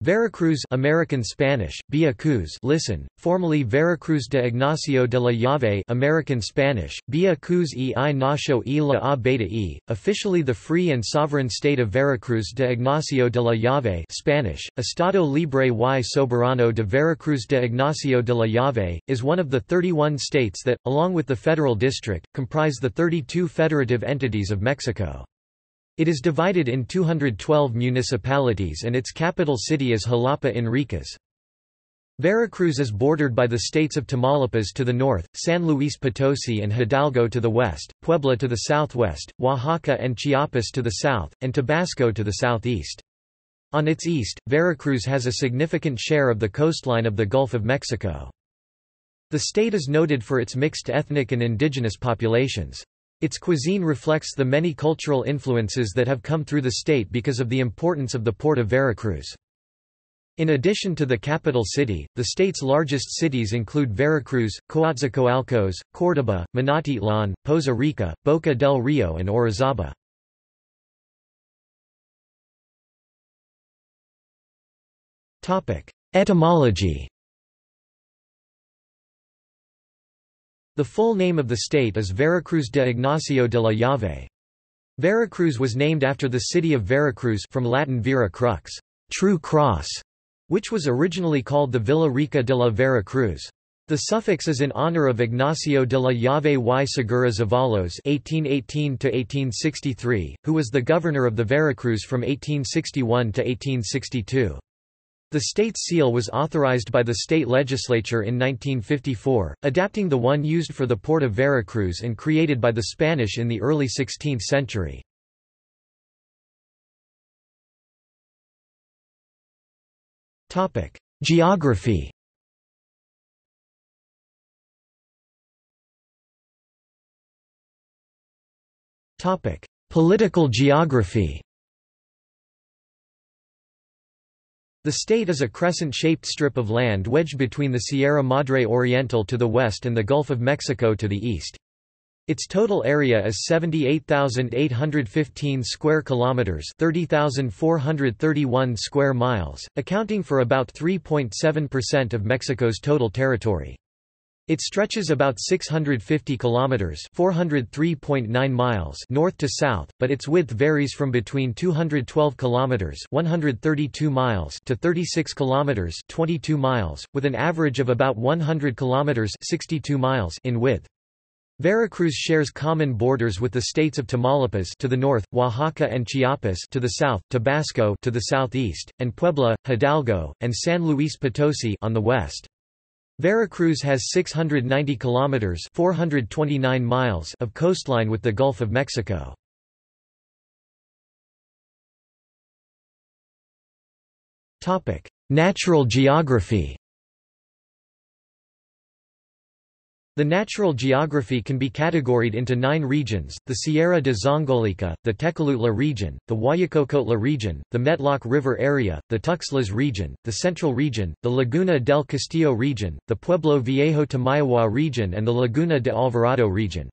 Veracruz American Spanish, Via Cruz listen, formerly Veracruz de Ignacio de la Llave American Spanish, Via Cruz y Nacho y la A Beta e, officially the Free and Sovereign State of Veracruz de Ignacio de la Llave Spanish, Estado Libre y Soberano de Veracruz de Ignacio de la Llave, is one of the 31 states that, along with the Federal District, comprise the 32 federative entities of Mexico. It is divided in 212 municipalities and its capital city is Jalapa Enriquez. Veracruz is bordered by the states of Tamaulipas to the north, San Luis Potosi and Hidalgo to the west, Puebla to the southwest, Oaxaca and Chiapas to the south, and Tabasco to the southeast. On its east, Veracruz has a significant share of the coastline of the Gulf of Mexico. The state is noted for its mixed ethnic and indigenous populations. Its cuisine reflects the many cultural influences that have come through the state because of the importance of the port of Veracruz. In addition to the capital city, the state's largest cities include Veracruz, Coatzacoalcos, Córdoba, Minatitlan, Poza Rica, Boca del Rio and Orizaba. Etymology The full name of the state is Veracruz de Ignacio de la Llave. Veracruz was named after the city of Veracruz from Latin vera crux, true cross, which was originally called the Villa Rica de la Vera Cruz. The suffix is in honor of Ignacio de la Llave y Segura Zavalos (1818–1863), who was the governor of the Veracruz from 1861 to 1862. The state seal was authorized by the state legislature in 1954, adapting the one used for the port of Veracruz and created by the Spanish in the early 16th century. Geography Political geography The state is a crescent-shaped strip of land wedged between the Sierra Madre Oriental to the west and the Gulf of Mexico to the east. Its total area is 78,815 square kilometers, 30,431 square miles, accounting for about 3.7% of Mexico's total territory. It stretches about 650 kilometers, 403.9 miles north to south, but its width varies from between 212 kilometers, 132 miles to 36 kilometers, 22 miles, with an average of about 100 kilometers, 62 miles in width. Veracruz shares common borders with the states of Tamaulipas to the north, Oaxaca and Chiapas to the south, Tabasco to the southeast, and Puebla, Hidalgo, and San Luis Potosi on the west. Veracruz has 690 kilometers (429 miles) of coastline with the Gulf of Mexico. Topic: Natural geography. The natural geography can be categorized into nine regions, the Sierra de Zongolica, the Tecolutla region, the Huayacocotla region, the Metlac River area, the Tuxtlas region, the Central region, the Laguna del Castillo region, the Pueblo Viejo Tamiahua region and the Laguna de Alvarado region.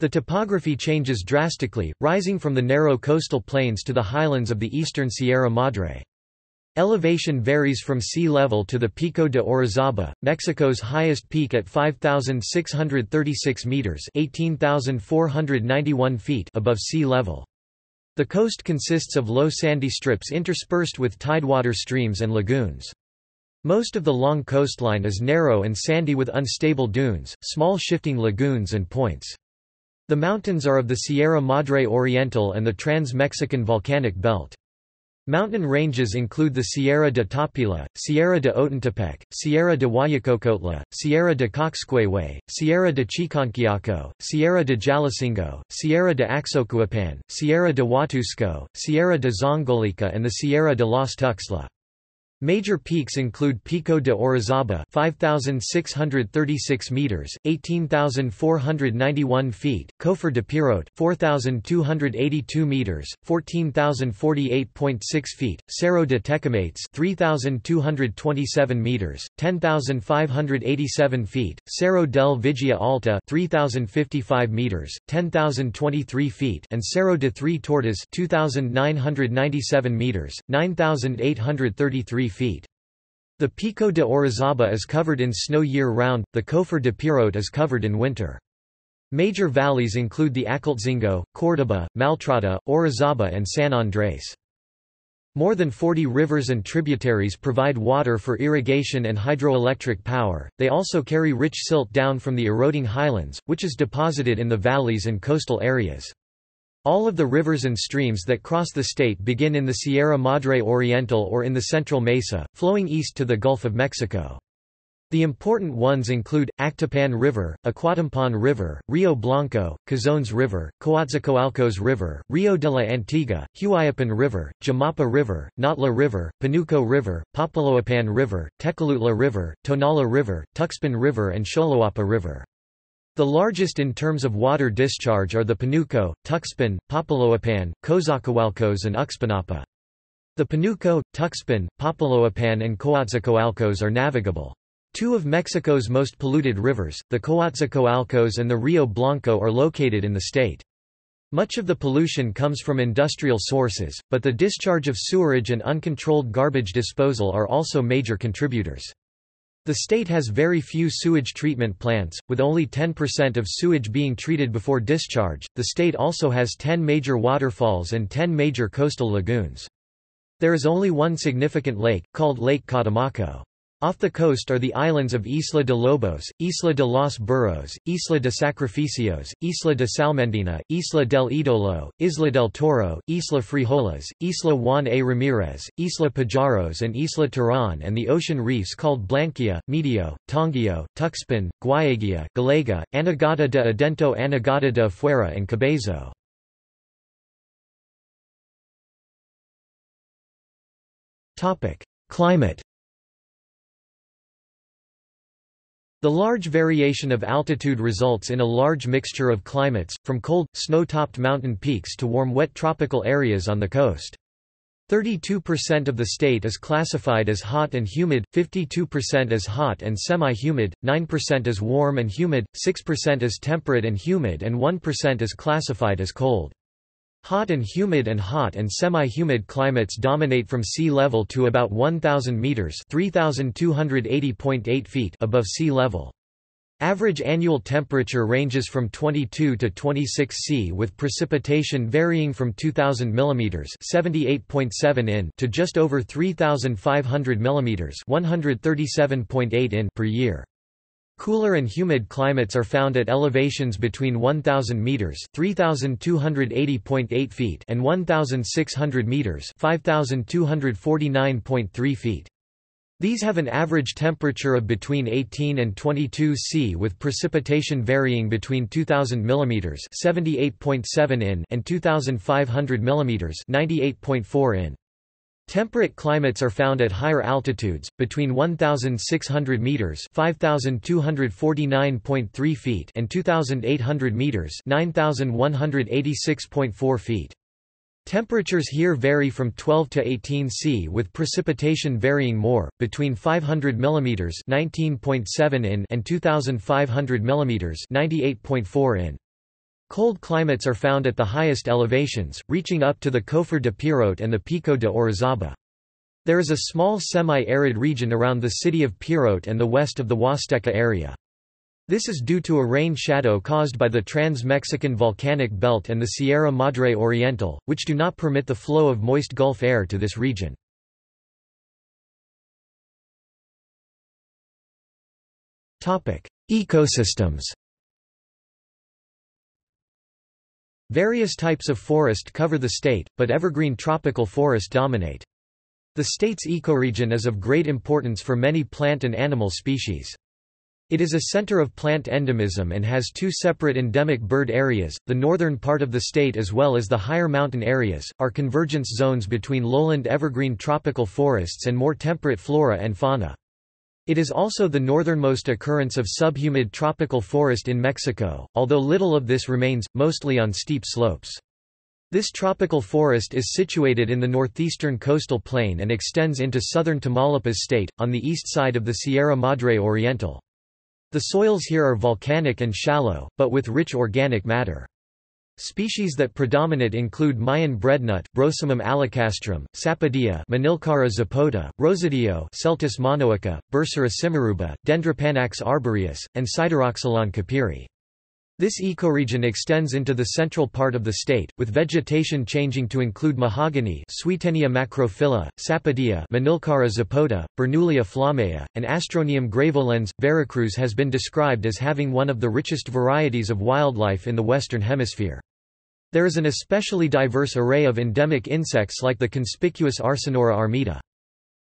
The topography changes drastically, rising from the narrow coastal plains to the highlands of the eastern Sierra Madre. Elevation varies from sea level to the Pico de Orizaba, Mexico's highest peak at 5,636 meters (18,491 feet) above sea level. The coast consists of low sandy strips interspersed with tidewater streams and lagoons. Most of the long coastline is narrow and sandy with unstable dunes, small shifting lagoons and points. The mountains are of the Sierra Madre Oriental and the Trans-Mexican Volcanic Belt. Mountain ranges include the Sierra de Topila, Sierra de Otontepec, Sierra de Huayacocotla, Sierra de Coxquihui, Sierra de Chiconquiaco, Sierra de Jalacingo, Sierra de Axocuapan, Sierra de Huatusco, Sierra de Zongolica and the Sierra de los Tuxtla. Major peaks include Pico de Orizaba 5636 meters 18491 feet Cofre de Perote 4282 meters 14048.6 feet Cerro de Tecamates 3227 meters 10587 feet Cerro del Vigia Alta 3055 meters 10023 feet and Cerro de Tres Tortas 2997 meters 9833 3 feet. The Pico de Orizaba is covered in snow year-round, the Cofre de Perote is covered in winter. Major valleys include the Acultzingo, Córdoba, Maltrata, Orizaba and San Andrés. More than 40 rivers and tributaries provide water for irrigation and hydroelectric power, they also carry rich silt down from the eroding highlands, which is deposited in the valleys and coastal areas. All of the rivers and streams that cross the state begin in the Sierra Madre Oriental or in the Central Mesa, flowing east to the Gulf of Mexico. The important ones include, Actopan River, Aquatumpan River, Rio Blanco, Cazones River, Coatzacoalcos River, Rio de la Antigua, Huayapan River, Jamapa River, Nautla River, Panuco River, Papaloapan River, Tecolutla River, Tonala River, Tuxpan River and Xoloapan River. The largest in terms of water discharge are the Panuco, Tuxpan, Papaloapan, Coatzacoalcos and Uxpanapa. The Panuco, Tuxpan, Papaloapan and Coatzacoalcos are navigable. Two of Mexico's most polluted rivers, the Coatzacoalcos and the Rio Blanco are located in the state. Much of the pollution comes from industrial sources, but the discharge of sewerage and uncontrolled garbage disposal are also major contributors. The state has very few sewage treatment plants, with only 10% of sewage being treated before discharge. The state also has 10 major waterfalls and 10 major coastal lagoons. There is only one significant lake, called Lake Catemaco. Off the coast are the islands of Isla de Lobos, Isla de los Burros, Isla de Sacrificios, Isla de Salmedina, Isla del Idolo, Isla del Toro, Isla Frijoles, Isla Juan A. Ramirez, Isla Pajaros and Isla Terán and the ocean reefs called Blanquilla, Medio, Tongio, Tuxpan, Guayaguia, Gallega, Anegada de Adentro Anegada de Fuera and Cabezo. Climate The large variation of altitude results in a large mixture of climates, from cold, snow-topped mountain peaks to warm wet tropical areas on the coast. 32% of the state is classified as hot and humid, 52% as hot and semi-humid, 9% as warm and humid, 6% as temperate and humid and 1% is classified as cold. Hot and humid and hot and semi-humid climates dominate from sea level to about 1,000 meters (3,280.8 feet) above sea level. Average annual temperature ranges from 22 to 26 C with precipitation varying from 2000 mm (78.7 in) to just over 3500 mm (137.8 in) per year. Cooler and humid climates are found at elevations between 1000 meters (3280.8 feet) and 1600 meters (5249.3 feet). These have an average temperature of between 18 and 22 C with precipitation varying between 2000 mm (78.7 in) and 2500 mm (98.4 in). Temperate climates are found at higher altitudes, between 1,600 meters (5,249.3 feet) and 2,800 meters (9,186.4 feet). Temperatures here vary from 12 to 18 C with precipitation varying more, between 500 mm (19.7 in) and 2,500 mm (98.4 in). Cold climates are found at the highest elevations, reaching up to the Cofre de Perote and the Pico de Orizaba. There is a small semi-arid region around the city of Perote and the west of the Huasteca area. This is due to a rain shadow caused by the Trans-Mexican volcanic belt and the Sierra Madre Oriental, which do not permit the flow of moist Gulf air to this region. Ecosystems Various types of forest cover the state, but evergreen tropical forest dominate. The state's ecoregion is of great importance for many plant and animal species. It is a center of plant endemism and has two separate endemic bird areas, the northern part of the state as well as the higher mountain areas, are convergence zones between lowland evergreen tropical forests and more temperate flora and fauna. It is also the northernmost occurrence of subhumid tropical forest in Mexico, although little of this remains, mostly on steep slopes. This tropical forest is situated in the northeastern coastal plain and extends into southern Tamaulipas state, on the east side of the Sierra Madre Oriental. The soils here are volcanic and shallow, but with rich organic matter. Species that predominate include Mayan breadnut, Brosimum alicastrum, Sapodilla Manilkara zapota, Rosadillo Celtis monoica, Bursera simaruba, Dendropanax arboreus, and Sideroxylon capiri. This ecoregion extends into the central part of the state, with vegetation changing to include mahogany Swietenia macrophylla, sapodilla Manilkara zapota, Bernoullia flammea, and Astronium graveolens. Veracruz has been described as having one of the richest varieties of wildlife in the Western Hemisphere. There is an especially diverse array of endemic insects like the conspicuous Arsenura armida.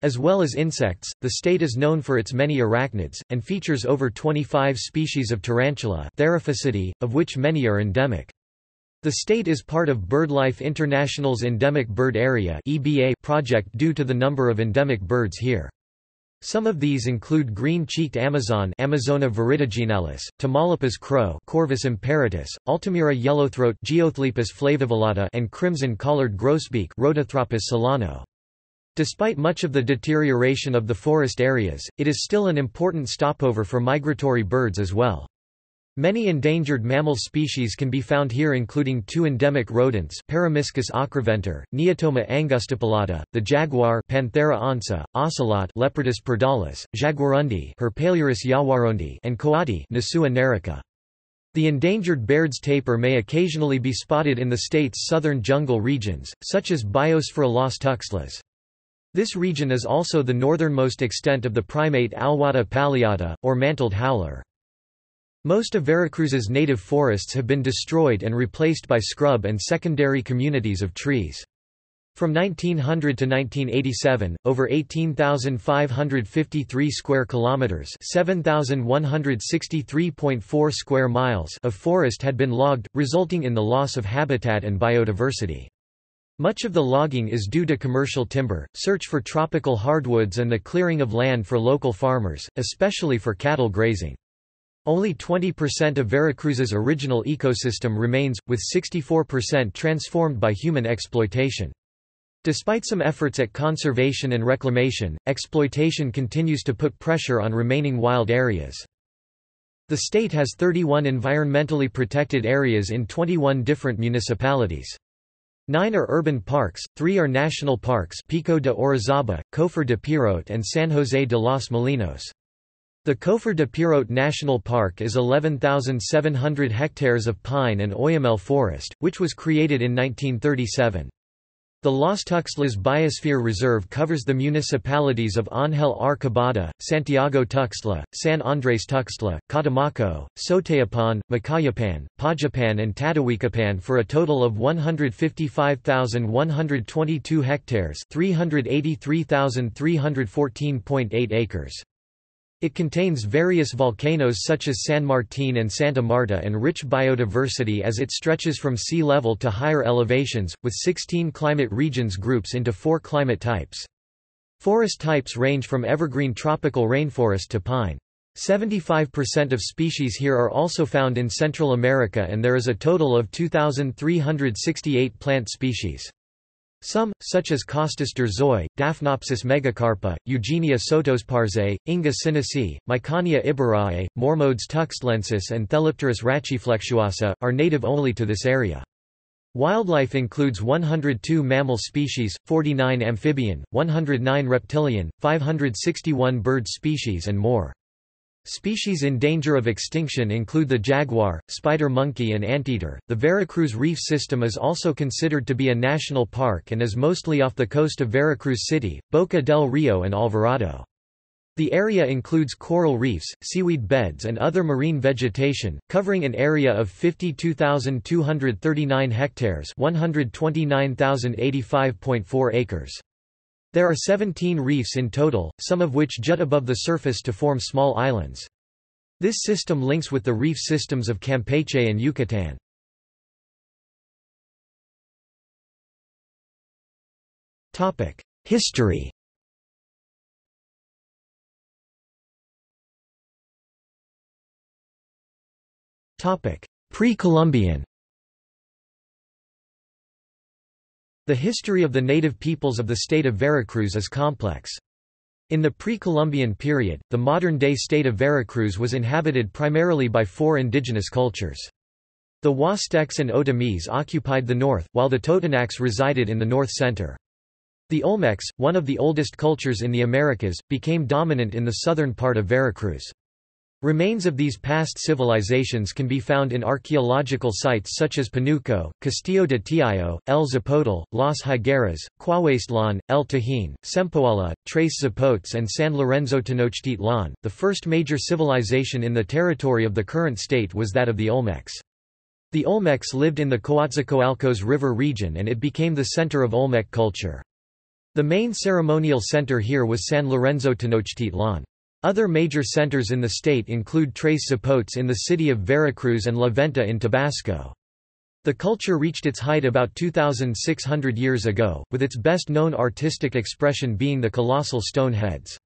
As well as insects, the state is known for its many arachnids, and features over 25 species of tarantula of which many are endemic. The state is part of BirdLife International's Endemic Bird Area project due to the number of endemic birds here. Some of these include green-cheeked Amazon Amazona viridigenalis, Tamaulipas crow Corvus imperatus, Altamira yellowthroat Geothlypis flavovelata and crimson-collared grosbeak Rhodothraupis solano. Despite much of the deterioration of the forest areas, it is still an important stopover for migratory birds as well. Many endangered mammal species can be found here including two endemic rodents Peromyscus ochraventer, Neotoma angustapalata, the jaguar Panthera onca, ocelot Leopardus pardalis, jaguarundi Herpailurus yagouaroundi and coati Nasua narica. The endangered Baird's tapir may occasionally be spotted in the state's southern jungle regions, such as Biosphaera las Tuxtlas. This region is also the northernmost extent of the primate Alouatta palliata, or mantled howler. Most of Veracruz's native forests have been destroyed and replaced by scrub and secondary communities of trees. From 1900 to 1987, over 18,553 square kilometers, 7,163.4 square miles of forest had been logged, resulting in the loss of habitat and biodiversity. Much of the logging is due to commercial timber, search for tropical hardwoods and the clearing of land for local farmers, especially for cattle grazing. Only 20% of Veracruz's original ecosystem remains, with 64% transformed by human exploitation. Despite some efforts at conservation and reclamation, exploitation continues to put pressure on remaining wild areas. The state has 31 environmentally protected areas in 21 different municipalities. Nine are urban parks, three are national parks Pico de Orizaba, Cofre de Perote and San José de los Molinos. The Cofre de Perote National Park is 11,700 hectares of pine and oyamel forest, which was created in 1937. The Los Tuxtlas Biosphere Reserve covers the municipalities of Ángel R. Cabada, Santiago Tuxtla, San Andrés Tuxtla, Catemaco, Soteapan, Mecayapan, Pajapan and Tatahuicapan for a total of 155,122 hectares 383,314.8 acres. It contains various volcanoes such as San Martín and Santa Marta and rich biodiversity as it stretches from sea level to higher elevations, with 16 climate regions groups into four climate types. Forest types range from evergreen tropical rainforest to pine. 75% of species here are also found in Central America and there is a total of 2,368 plant species. Some, such as Costus dirzoi, Daphnopsis megacarpa, Eugenia sotosparzae, Inga sinisi, Miconia ibarrae, Mormodes tuxtlensis and Thelypteris rachiflexuosa, are native only to this area. Wildlife includes 102 mammal species, 49 amphibian, 109 reptilian, 561 bird species and more. Species in danger of extinction include the jaguar, spider monkey and anteater. The Veracruz Reef System is also considered to be a national park and is mostly off the coast of Veracruz City, Boca del Rio and Alvarado. The area includes coral reefs, seaweed beds and other marine vegetation, covering an area of 52,239 hectares 129,085.4 acres. There are 17 reefs in total, some of which jut above the surface to form small islands. This system links with the reef systems of Campeche and Yucatan. History Pre-Columbian The history of the native peoples of the state of Veracruz is complex. In the pre-Columbian period, the modern-day state of Veracruz was inhabited primarily by four indigenous cultures. The Huastecs and Otomís occupied the north, while the Totonacs resided in the north center. The Olmecs, one of the oldest cultures in the Americas, became dominant in the southern part of Veracruz. Remains of these past civilizations can be found in archaeological sites such as Panuco, Castillo de Teayo, El Zapotal, Las Higueras, Cuauhtémoc, El Tajín, Sempoala, Tres Zapotes and San Lorenzo Tenochtitlan. The first major civilization in the territory of the current state was that of the Olmecs. The Olmecs lived in the Coatzacoalcos River region and it became the center of Olmec culture. The main ceremonial center here was San Lorenzo Tenochtitlan. Other major centers in the state include Tres Zapotes in the city of Veracruz and La Venta in Tabasco. The culture reached its height about 2,600 years ago, with its best-known artistic expression being the colossal stone heads.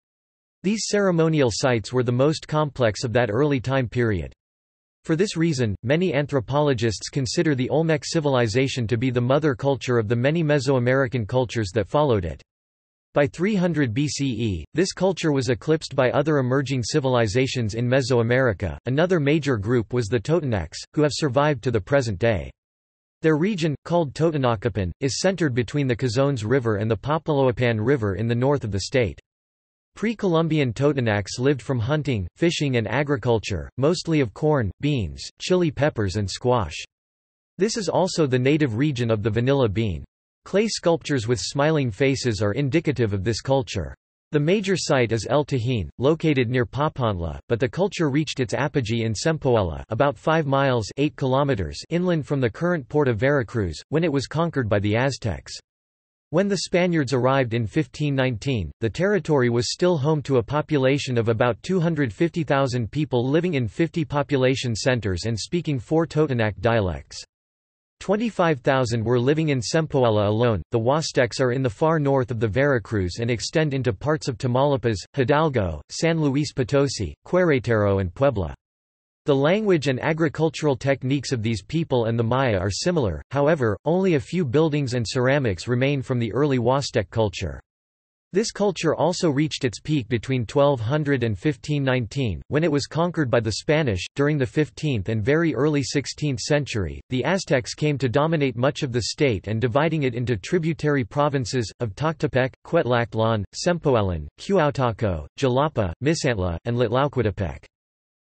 These ceremonial sites were the most complex of that early time period. For this reason, many anthropologists consider the Olmec civilization to be the mother culture of the many Mesoamerican cultures that followed it. By 300 BCE, this culture was eclipsed by other emerging civilizations in Mesoamerica. Another major group was the Totonacs, who have survived to the present day. Their region, called Totonacapan, is centered between the Cazones River and the Papaloapan River in the north of the state. Pre-Columbian Totonacs lived from hunting, fishing and agriculture, mostly of corn, beans, chili peppers and squash. This is also the native region of the vanilla bean. Clay sculptures with smiling faces are indicative of this culture. The major site is El Tajín, located near Papantla, but the culture reached its apogee in Sempoala about 5 miles 8 kilometers inland from the current port of Veracruz, when it was conquered by the Aztecs. When the Spaniards arrived in 1519, the territory was still home to a population of about 250,000 people living in 50 population centers and speaking four Totonac dialects. 25,000 were living in Sempoala alone. The Huastecs are in the far north of the Veracruz and extend into parts of Tamaulipas, Hidalgo, San Luis Potosi, Querétaro, and Puebla. The language and agricultural techniques of these people and the Maya are similar, however, only a few buildings and ceramics remain from the early Huastec culture. This culture also reached its peak between 1200 and 1519, when it was conquered by the Spanish. During the 15th and very early 16th century, the Aztecs came to dominate much of the state and dividing it into tributary provinces, of Tochtepec, Cuetlaxtlan, Sempoalan, Cuautaco, Jalapa, Misantla, and Tlatlauquitepec.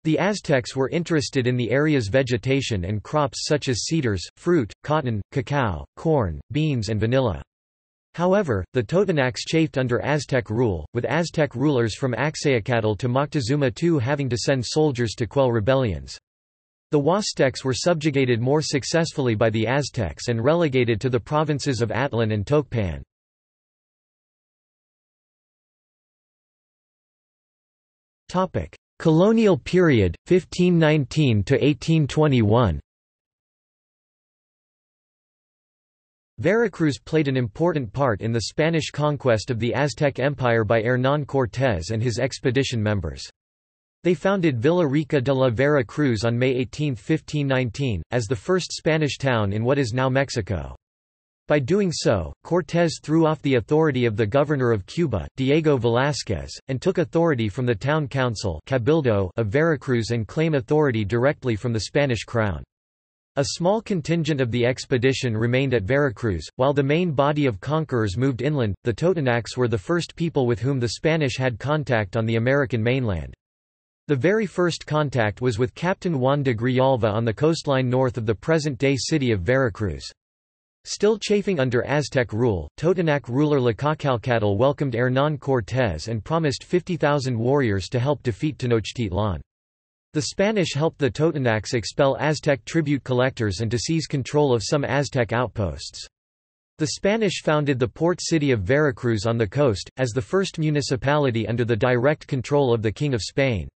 The Aztecs were interested in the area's vegetation and crops such as cedars, fruit, cotton, cacao, corn, beans and vanilla. However, the Totonacs chafed under Aztec rule, with Aztec rulers from Axayacatl to Moctezuma II having to send soldiers to quell rebellions. The Huastecs were subjugated more successfully by the Aztecs and relegated to the provinces of Atlan and Tocpan. Colonial period, 1519–1821 Veracruz played an important part in the Spanish conquest of the Aztec Empire by Hernán Cortés and his expedition members. They founded Villa Rica de la Vera Cruz on May 18, 1519, as the first Spanish town in what is now Mexico. By doing so, Cortés threw off the authority of the governor of Cuba, Diego Velázquez, and took authority from the town council Cabildo of Veracruz and claim authority directly from the Spanish crown. A small contingent of the expedition remained at Veracruz, while the main body of conquerors moved inland. The Totonacs were the first people with whom the Spanish had contact on the American mainland. The very first contact was with Captain Juan de Grijalva on the coastline north of the present-day city of Veracruz. Still chafing under Aztec rule, Totonac ruler Tlacoacalcatl welcomed Hernán Cortés and promised 50,000 warriors to help defeat Tenochtitlan. The Spanish helped the Totonacs expel Aztec tribute collectors and to seize control of some Aztec outposts. The Spanish founded the port city of Veracruz on the coast, as the first municipality under the direct control of the King of Spain.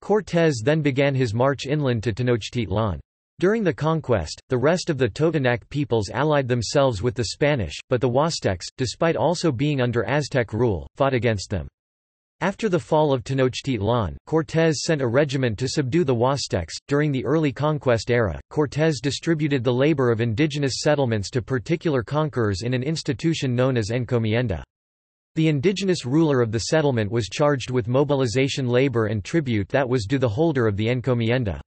Cortés then began his march inland to Tenochtitlan. During the conquest, the rest of the Totonac peoples allied themselves with the Spanish, but the Huastecs, despite also being under Aztec rule, fought against them. After the fall of Tenochtitlan, Cortés sent a regiment to subdue the Huastecs. During the early conquest era, Cortés distributed the labor of indigenous settlements to particular conquerors in an institution known as encomienda. The indigenous ruler of the settlement was charged with mobilization labor and tribute that was due the holder of the encomienda.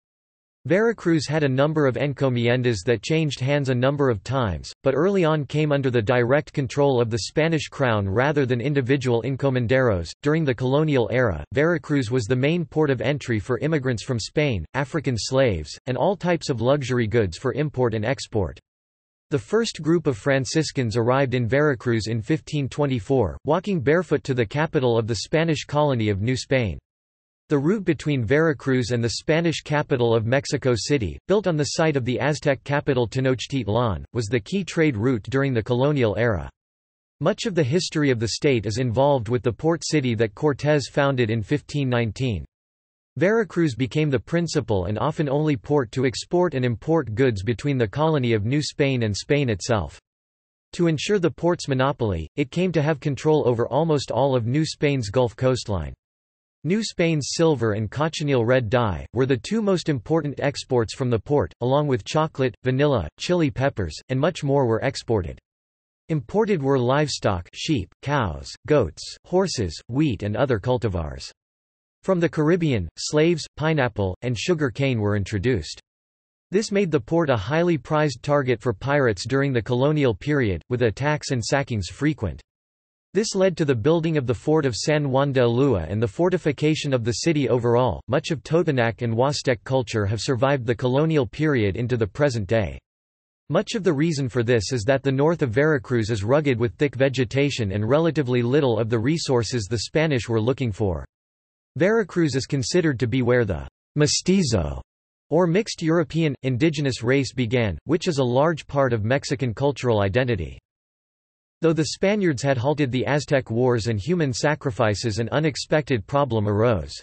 Veracruz had a number of encomiendas that changed hands a number of times, but early on came under the direct control of the Spanish crown rather than individual encomenderos. During the colonial era, Veracruz was the main port of entry for immigrants from Spain, African slaves, and all types of luxury goods for import and export. The first group of Franciscans arrived in Veracruz in 1524, walking barefoot to the capital of the Spanish colony of New Spain. The route between Veracruz and the Spanish capital of Mexico City, built on the site of the Aztec capital Tenochtitlan, was the key trade route during the colonial era. Much of the history of the state is involved with the port city that Cortés founded in 1519. Veracruz became the principal and often only port to export and import goods between the colony of New Spain and Spain itself. To ensure the port's monopoly, it came to have control over almost all of New Spain's Gulf coastline. New Spain's silver and cochineal red dye, were the two most important exports from the port, along with chocolate, vanilla, chili peppers, and much more were exported. Imported were livestock sheep, cows, goats, horses, wheat and other cultivars. From the Caribbean, slaves, pineapple, and sugar cane were introduced. This made the port a highly prized target for pirates during the colonial period, with attacks and sackings frequent. This led to the building of the fort of San Juan de Ulúa and the fortification of the city overall. Much of Totonac and Huastec culture have survived the colonial period into the present day. Much of the reason for this is that the north of Veracruz is rugged with thick vegetation and relatively little of the resources the Spanish were looking for. Veracruz is considered to be where the mestizo or mixed European, indigenous race began, which is a large part of Mexican cultural identity. Though the Spaniards had halted the Aztec wars and human sacrifices an unexpected problem arose.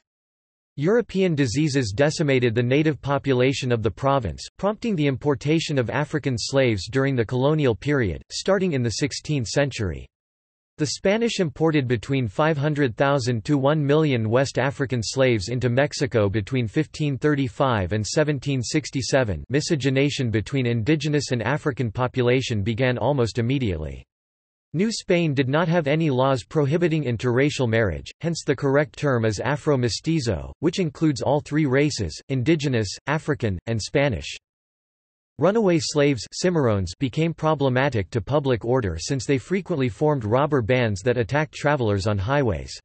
European diseases decimated the native population of the province, prompting the importation of African slaves during the colonial period, starting in the 16th century. The Spanish imported between 500,000 to 1 million West African slaves into Mexico between 1535 and 1767 miscegenation between indigenous and African population began almost immediately. New Spain did not have any laws prohibiting interracial marriage, hence the correct term is Afro-mestizo, which includes all three races, indigenous, African, and Spanish. Runaway slaves became problematic to public order since they frequently formed robber bands that attacked travelers on highways.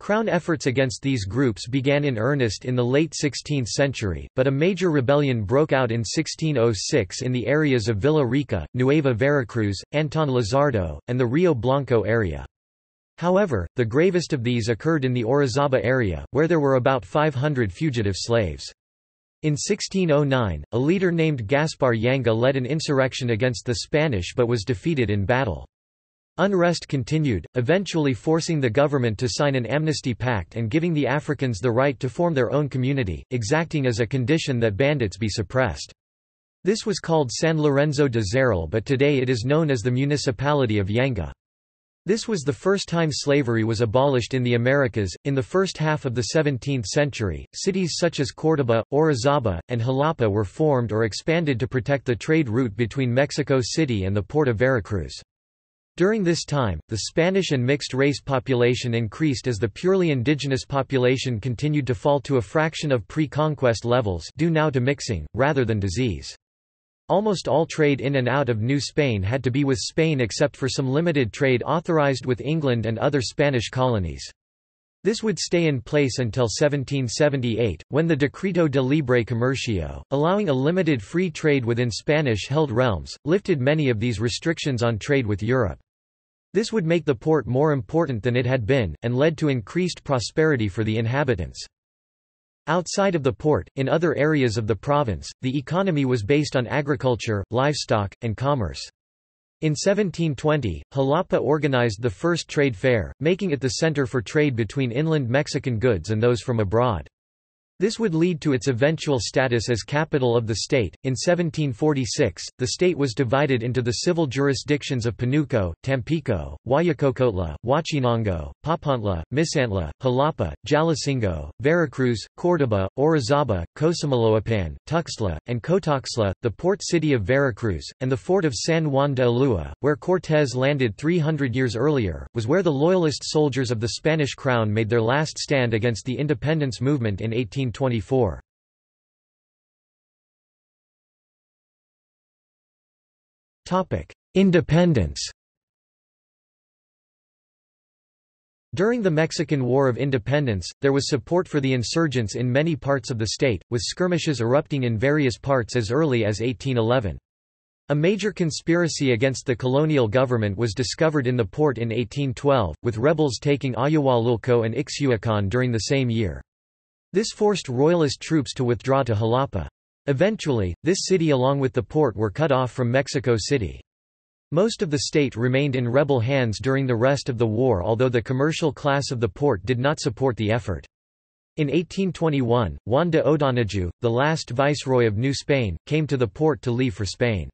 Crown efforts against these groups began in earnest in the late 16th century, but a major rebellion broke out in 1606 in the areas of Villa Rica, Nueva Veracruz, Anton Lizardo, and the Rio Blanco area. However, the gravest of these occurred in the Orizaba area, where there were about 500 fugitive slaves. In 1609, a leader named Gaspar Yanga led an insurrection against the Spanish but was defeated in battle. Unrest continued, eventually forcing the government to sign an amnesty pact and giving the Africans the right to form their own community, exacting as a condition that bandits be suppressed. This was called San Lorenzo de Xeril but today it is known as the municipality of Yanga. This was the first time slavery was abolished in the Americas. In the first half of the 17th century, cities such as Córdoba, Orizaba, and Jalapa were formed or expanded to protect the trade route between Mexico City and the port of Veracruz. During this time, the Spanish and mixed-race population increased as the purely indigenous population continued to fall to a fraction of pre-conquest levels due now to mixing, rather than disease. Almost all trade in and out of New Spain had to be with Spain except for some limited trade authorized with England and other Spanish colonies. This would stay in place until 1778, when the Decreto de Libre Comercio, allowing a limited free trade within Spanish-held realms, lifted many of these restrictions on trade with Europe. This would make the port more important than it had been, and led to increased prosperity for the inhabitants. Outside of the port, in other areas of the province, the economy was based on agriculture, livestock, and commerce. In 1720, Jalapa organized the first trade fair, making it the center for trade between inland Mexican goods and those from abroad. This would lead to its eventual status as capital of the state. In 1746, the state was divided into the civil jurisdictions of Panuco, Tampico, Guayacocotla, Huauchinango, Papantla, Misantla, Jalapa, Jalacingo, Veracruz, Córdoba, Orizaba, Cosamaloapan, Tuxtla, and Cotaxtla, the port city of Veracruz, and the fort of San Juan de Ulúa, where Cortés landed 300 years earlier, was where the loyalist soldiers of the Spanish crown made their last stand against the independence movement in 18 1924. Independence During the Mexican War of Independence, there was support for the insurgents in many parts of the state, with skirmishes erupting in various parts as early as 1811. A major conspiracy against the colonial government was discovered in the port in 1812, with rebels taking Ayahualulco and Ixhuacan during the same year. This forced royalist troops to withdraw to Jalapa. Eventually, this city along with the port were cut off from Mexico City. Most of the state remained in rebel hands during the rest of the war although the commercial class of the port did not support the effort. In 1821, Juan de O'Donojú, the last viceroy of New Spain, came to the port to leave for Spain.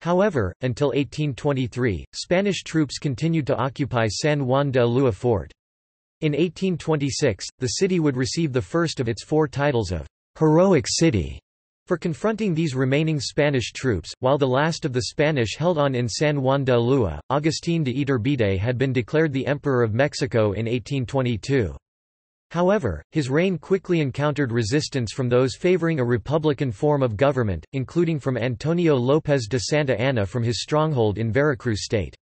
However, until 1823, Spanish troops continued to occupy San Juan de Ulúa fort. In 1826, the city would receive the first of its four titles of «heroic city» For confronting these remaining Spanish troops, while the last of the Spanish held on in San Juan de Ulúa, Agustín de Iturbide had been declared the Emperor of Mexico in 1822. However, his reign quickly encountered resistance from those favoring a republican form of government, including from Antonio López de Santa Anna from his stronghold in Veracruz state.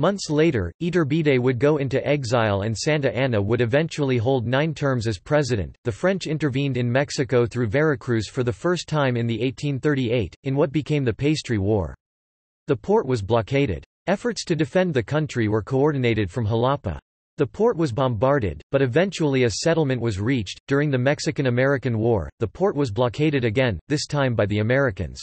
Months later, Iturbide would go into exile and Santa Anna would eventually hold nine terms as president. The French intervened in Mexico through Veracruz for the first time in the 1838, in what became the Pastry War. The port was blockaded. Efforts to defend the country were coordinated from Jalapa. The port was bombarded, but eventually a settlement was reached. During the Mexican American War, the port was blockaded again, this time by the Americans.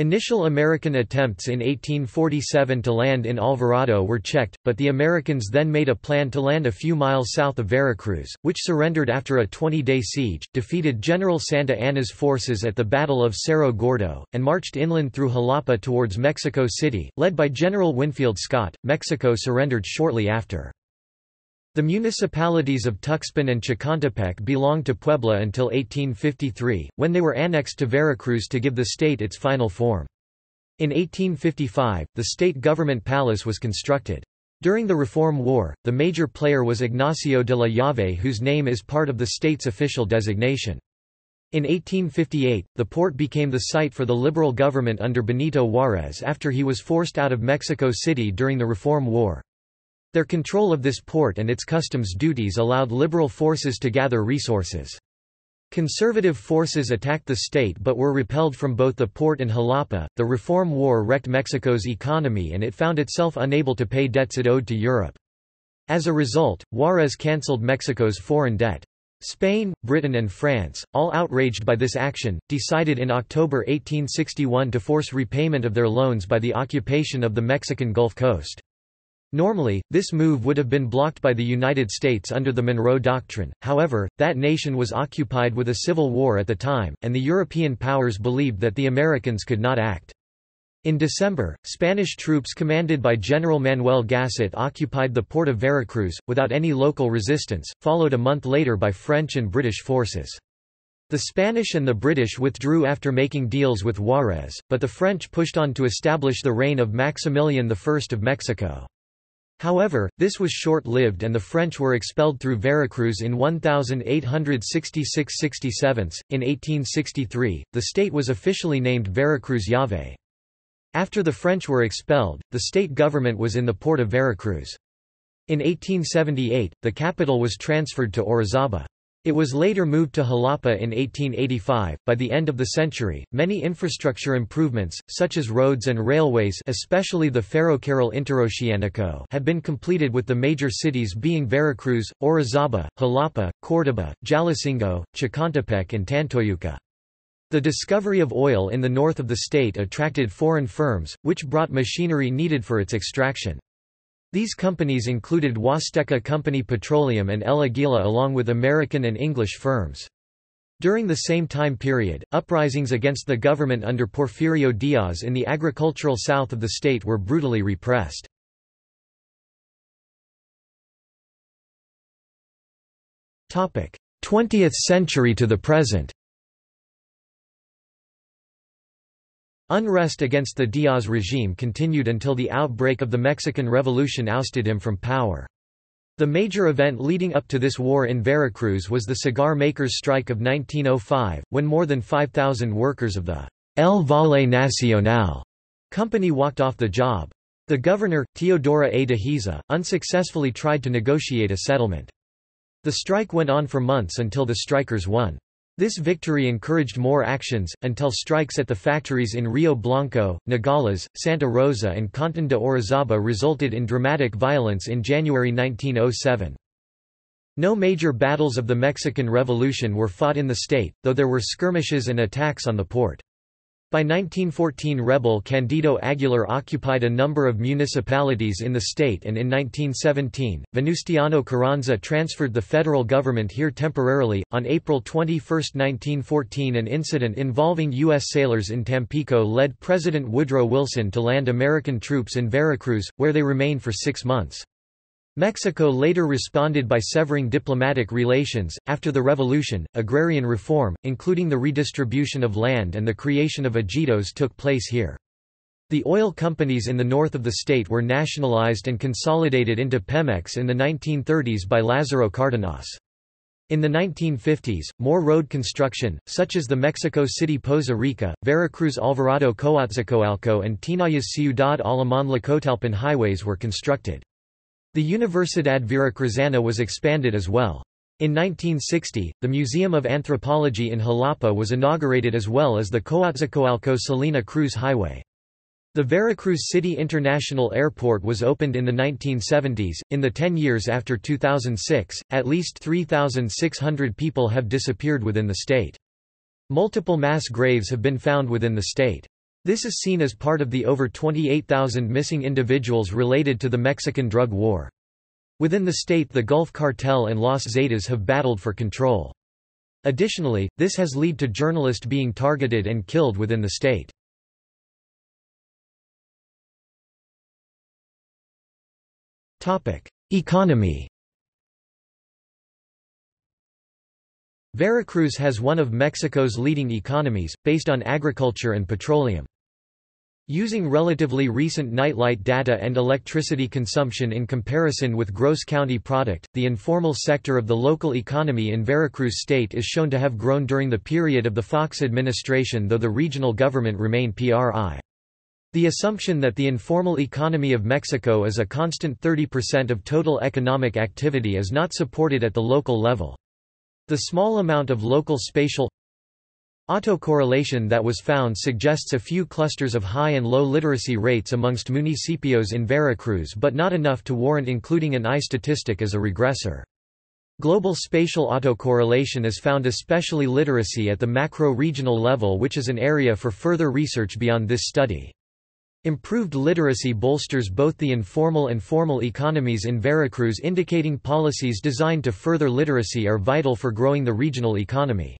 Initial American attempts in 1847 to land in Alvarado were checked, but the Americans then made a plan to land a few miles south of Veracruz, which surrendered after a 20-day siege, defeated General Santa Anna's forces at the Battle of Cerro Gordo, and marched inland through Jalapa towards Mexico City, led by General Winfield Scott. Mexico surrendered shortly after. The municipalities of Tuxpan and Chicontepec belonged to Puebla until 1853, when they were annexed to Veracruz to give the state its final form. In 1855, the state government palace was constructed. During the Reform War, the major player was Ignacio de la Llave whose name is part of the state's official designation. In 1858, the port became the site for the liberal government under Benito Juárez after he was forced out of Mexico City during the Reform War. Their control of this port and its customs duties allowed liberal forces to gather resources. Conservative forces attacked the state but were repelled from both the port and Jalapa. The Reform War wrecked Mexico's economy and it found itself unable to pay debts it owed to Europe. As a result, Juarez cancelled Mexico's foreign debt. Spain, Britain and France, all outraged by this action, decided in October 1861 to force repayment of their loans by the occupation of the Mexican Gulf Coast. Normally, this move would have been blocked by the United States under the Monroe Doctrine, however, that nation was occupied with a civil war at the time, and the European powers believed that the Americans could not act. In December, Spanish troops commanded by General Manuel Gasset occupied the port of Veracruz, without any local resistance, followed a month later by French and British forces. The Spanish and the British withdrew after making deals with Juarez, but the French pushed on to establish the reign of Maximilian I of Mexico. However, this was short-lived and the French were expelled through Veracruz in 1866–67. In 1863, the state was officially named Veracruz Llave. After the French were expelled, the state government was in the port of Veracruz. In 1878, the capital was transferred to Orizaba. It was later moved to Jalapa in 1885. By the end of the century, many infrastructure improvements, such as roads and railways, especially the Ferrocarril Interoceanico, had been completed with the major cities being Veracruz, Orizaba, Jalapa, Córdoba, Jalacingo, Chicontepec and Tantoyuca. The discovery of oil in the north of the state attracted foreign firms, which brought machinery needed for its extraction. These companies included Huasteca Company Petroleum and El Aguila along with American and English firms. During the same time period, uprisings against the government under Porfirio Diaz in the agricultural south of the state were brutally repressed. Topic: 20th century to the present. Unrest against the Diaz regime continued until the outbreak of the Mexican Revolution ousted him from power. The major event leading up to this war in Veracruz was the cigar makers' strike of 1905, when more than 5,000 workers of the El Valle Nacional company walked off the job. The governor, Teodoro A. Dehesa, unsuccessfully tried to negotiate a settlement. The strike went on for months until the strikers won. This victory encouraged more actions, until strikes at the factories in Rio Blanco, Nogales, Santa Rosa and Cantón de Orizaba resulted in dramatic violence in January 1907. No major battles of the Mexican Revolution were fought in the state, though there were skirmishes and attacks on the port. By 1914 rebel Candido Aguilar occupied a number of municipalities in the state and in 1917, Venustiano Carranza transferred the federal government here temporarily. On April 21, 1914 an incident involving U.S. sailors in Tampico led President Woodrow Wilson to land American troops in Veracruz, where they remained for six months. Mexico later responded by severing diplomatic relations. After the revolution, agrarian reform, including the redistribution of land and the creation of ejidos, took place here. The oil companies in the north of the state were nationalized and consolidated into Pemex in the 1930s by Lázaro Cárdenas. In the 1950s, more road construction, such as the Mexico City Poza Rica, Veracruz Alvarado Coatzacoalco and Tinajas Ciudad Alemán Tlacotalpan highways were constructed. The Universidad Veracruzana was expanded as well. In 1960, the Museum of Anthropology in Jalapa was inaugurated as well as the Coatzacoalco-Salina Cruz Highway. The Veracruz City International Airport was opened in the 1970s. In the 10 years after 2006, at least 3,600 people have disappeared within the state. Multiple mass graves have been found within the state. This is seen as part of the over 28,000 missing individuals related to the Mexican drug war. Within the state the Gulf Cartel and Los Zetas have battled for control. Additionally, this has led to journalists being targeted and killed within the state. Economy Veracruz has one of Mexico's leading economies, based on agriculture and petroleum. Using relatively recent nightlight data and electricity consumption in comparison with gross county product, the informal sector of the local economy in Veracruz state is shown to have grown during the period of the Fox administration though the regional government remained PRI. The assumption that the informal economy of Mexico is a constant 30% of total economic activity is not supported at the local level. The small amount of local spatial Autocorrelation that was found suggests a few clusters of high and low literacy rates amongst municipios in Veracruz but not enough to warrant including an I statistic as a regressor. Global spatial autocorrelation is found especially literacy at the macro-regional level which is an area for further research beyond this study. Improved literacy bolsters both the informal and formal economies in Veracruz indicating policies designed to further literacy are vital for growing the regional economy.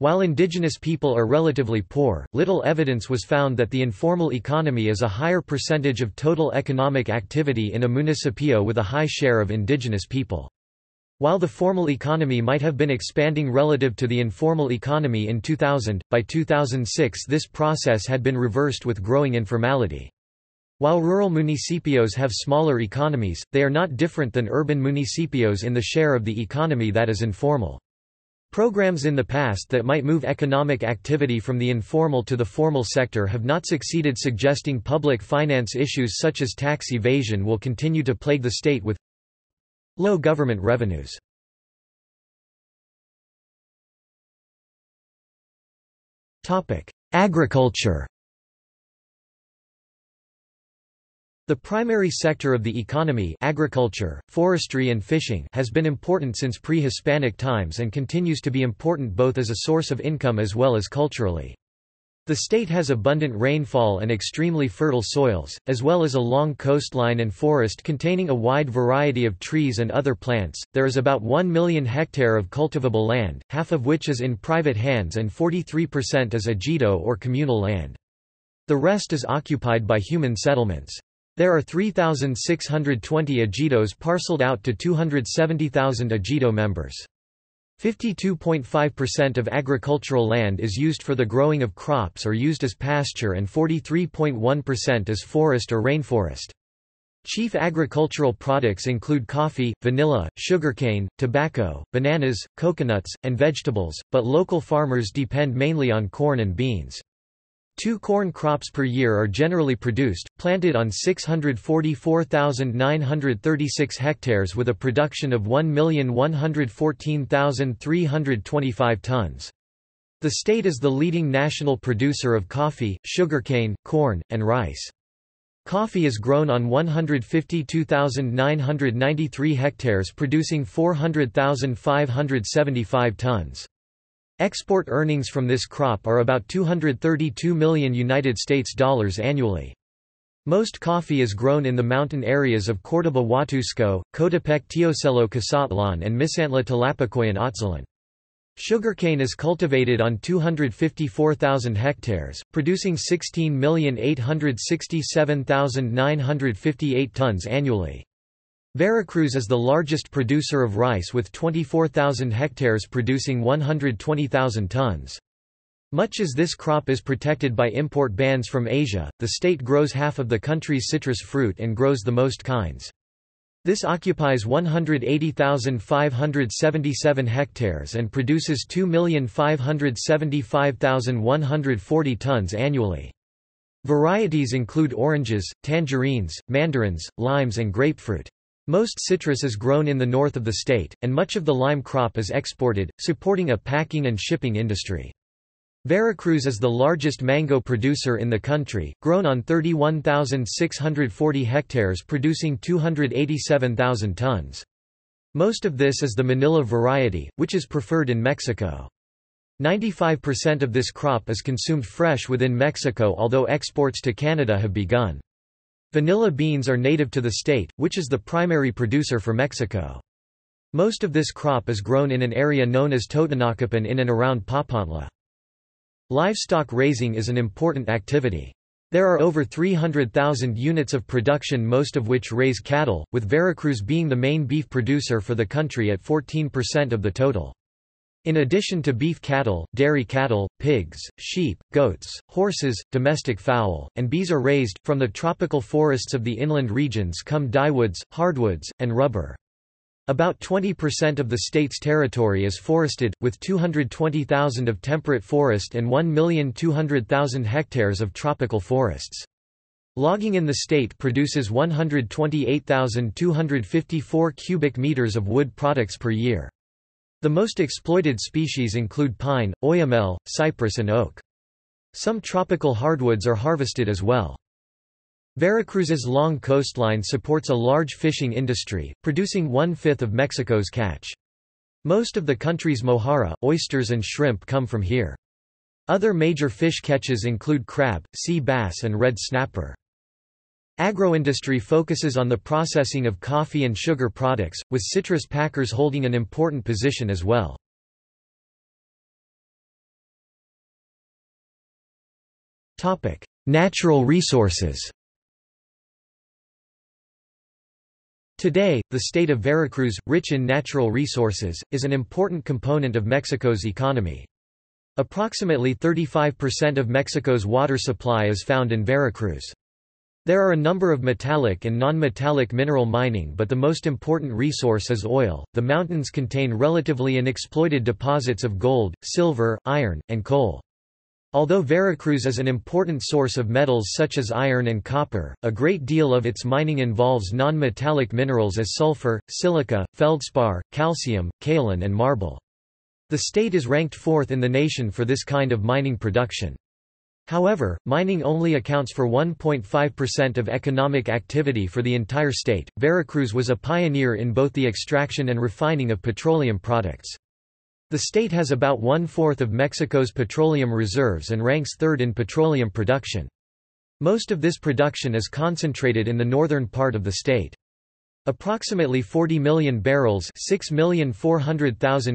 While indigenous people are relatively poor, little evidence was found that the informal economy is a higher percentage of total economic activity in a municipio with a high share of indigenous people. While the formal economy might have been expanding relative to the informal economy in 2000, by 2006 this process had been reversed with growing informality. While rural municipios have smaller economies, they are not different than urban municipios in the share of the economy that is informal. Programs in the past that might move economic activity from the informal to the formal sector have not succeeded suggesting public finance issues such as tax evasion will continue to plague the state with low government revenues. Agriculture The primary sector of the economy agriculture, forestry and fishing has been important since pre-Hispanic times and continues to be important both as a source of income as well as culturally. The state has abundant rainfall and extremely fertile soils, as well as a long coastline and forest containing a wide variety of trees and other plants. There is about 1 million hectare of cultivable land, half of which is in private hands and 43% is ejido or communal land. The rest is occupied by human settlements. There are 3,620 ejidos parceled out to 270,000 ejido members. 52.5% of agricultural land is used for the growing of crops or used as pasture and 43.1% as forest or rainforest. Chief agricultural products include coffee, vanilla, sugarcane, tobacco, bananas, coconuts, and vegetables, but local farmers depend mainly on corn and beans. Two corn crops per year are generally produced, planted on 644,936 hectares with a production of 1,114,325 tons. The state is the leading national producer of coffee, sugarcane, corn, and rice. Coffee is grown on 152,993 hectares producing 400,575 tons. Export earnings from this crop are about 232 million United States dollars annually. Most coffee is grown in the mountain areas of Córdoba Huatusco, Coatepec Teocelo Cosautlán and Misantla Tlapacoyan Atzalan. Sugarcane is cultivated on 254,000 hectares, producing 16,867,958 tons annually. Veracruz is the largest producer of rice with 24,000 hectares producing 120,000 tons. Much as this crop is protected by import bans from Asia, the state grows half of the country's citrus fruit and grows the most kinds. This occupies 180,577 hectares and produces 2,575,140 tons annually. Varieties include oranges, tangerines, mandarins, limes and grapefruit. Most citrus is grown in the north of the state, and much of the lime crop is exported, supporting a packing and shipping industry. Veracruz is the largest mango producer in the country, grown on 31,640 hectares producing 287,000 tons. Most of this is the Manila variety, which is preferred in Mexico. 95% of this crop is consumed fresh within Mexico although exports to Canada have begun. Vanilla beans are native to the state, which is the primary producer for Mexico. Most of this crop is grown in an area known as Totonacapan in and around Papantla. Livestock raising is an important activity. There are over 300,000 units of production most of which raise cattle, with Veracruz being the main beef producer for the country at 14% of the total. In addition to beef cattle, dairy cattle, pigs, sheep, goats, horses, domestic fowl, and bees are raised. From the tropical forests of the inland regions come dyewoods, hardwoods, and rubber. About 20% of the state's territory is forested, with 220,000 of temperate forest and 1,200,000 hectares of tropical forests. Logging in the state produces 128,254 cubic meters of wood products per year. The most exploited species include pine, oyamel, cypress and oak. Some tropical hardwoods are harvested as well. Veracruz's long coastline supports a large fishing industry, producing one-fifth of Mexico's catch. Most of the country's mojarra, oysters and shrimp come from here. Other major fish catches include crab, sea bass and red snapper. Agroindustry focuses on the processing of coffee and sugar products, with citrus packers holding an important position as well. Natural resources Today, the state of Veracruz, rich in natural resources, is an important component of Mexico's economy. Approximately 35% of Mexico's water supply is found in Veracruz. There are a number of metallic and non-metallic mineral mining but the most important resource is oil. The mountains contain relatively unexploited deposits of gold, silver, iron, and coal. Although Veracruz is an important source of metals such as iron and copper, a great deal of its mining involves non-metallic minerals as sulfur, silica, feldspar, calcium, kaolin and marble. The state is ranked fourth in the nation for this kind of mining production. However, mining only accounts for 1.5% of economic activity for the entire state. Veracruz was a pioneer in both the extraction and refining of petroleum products. The state has about one-fourth of Mexico's petroleum reserves and ranks third in petroleum production. Most of this production is concentrated in the northern part of the state. Approximately 40 million barrels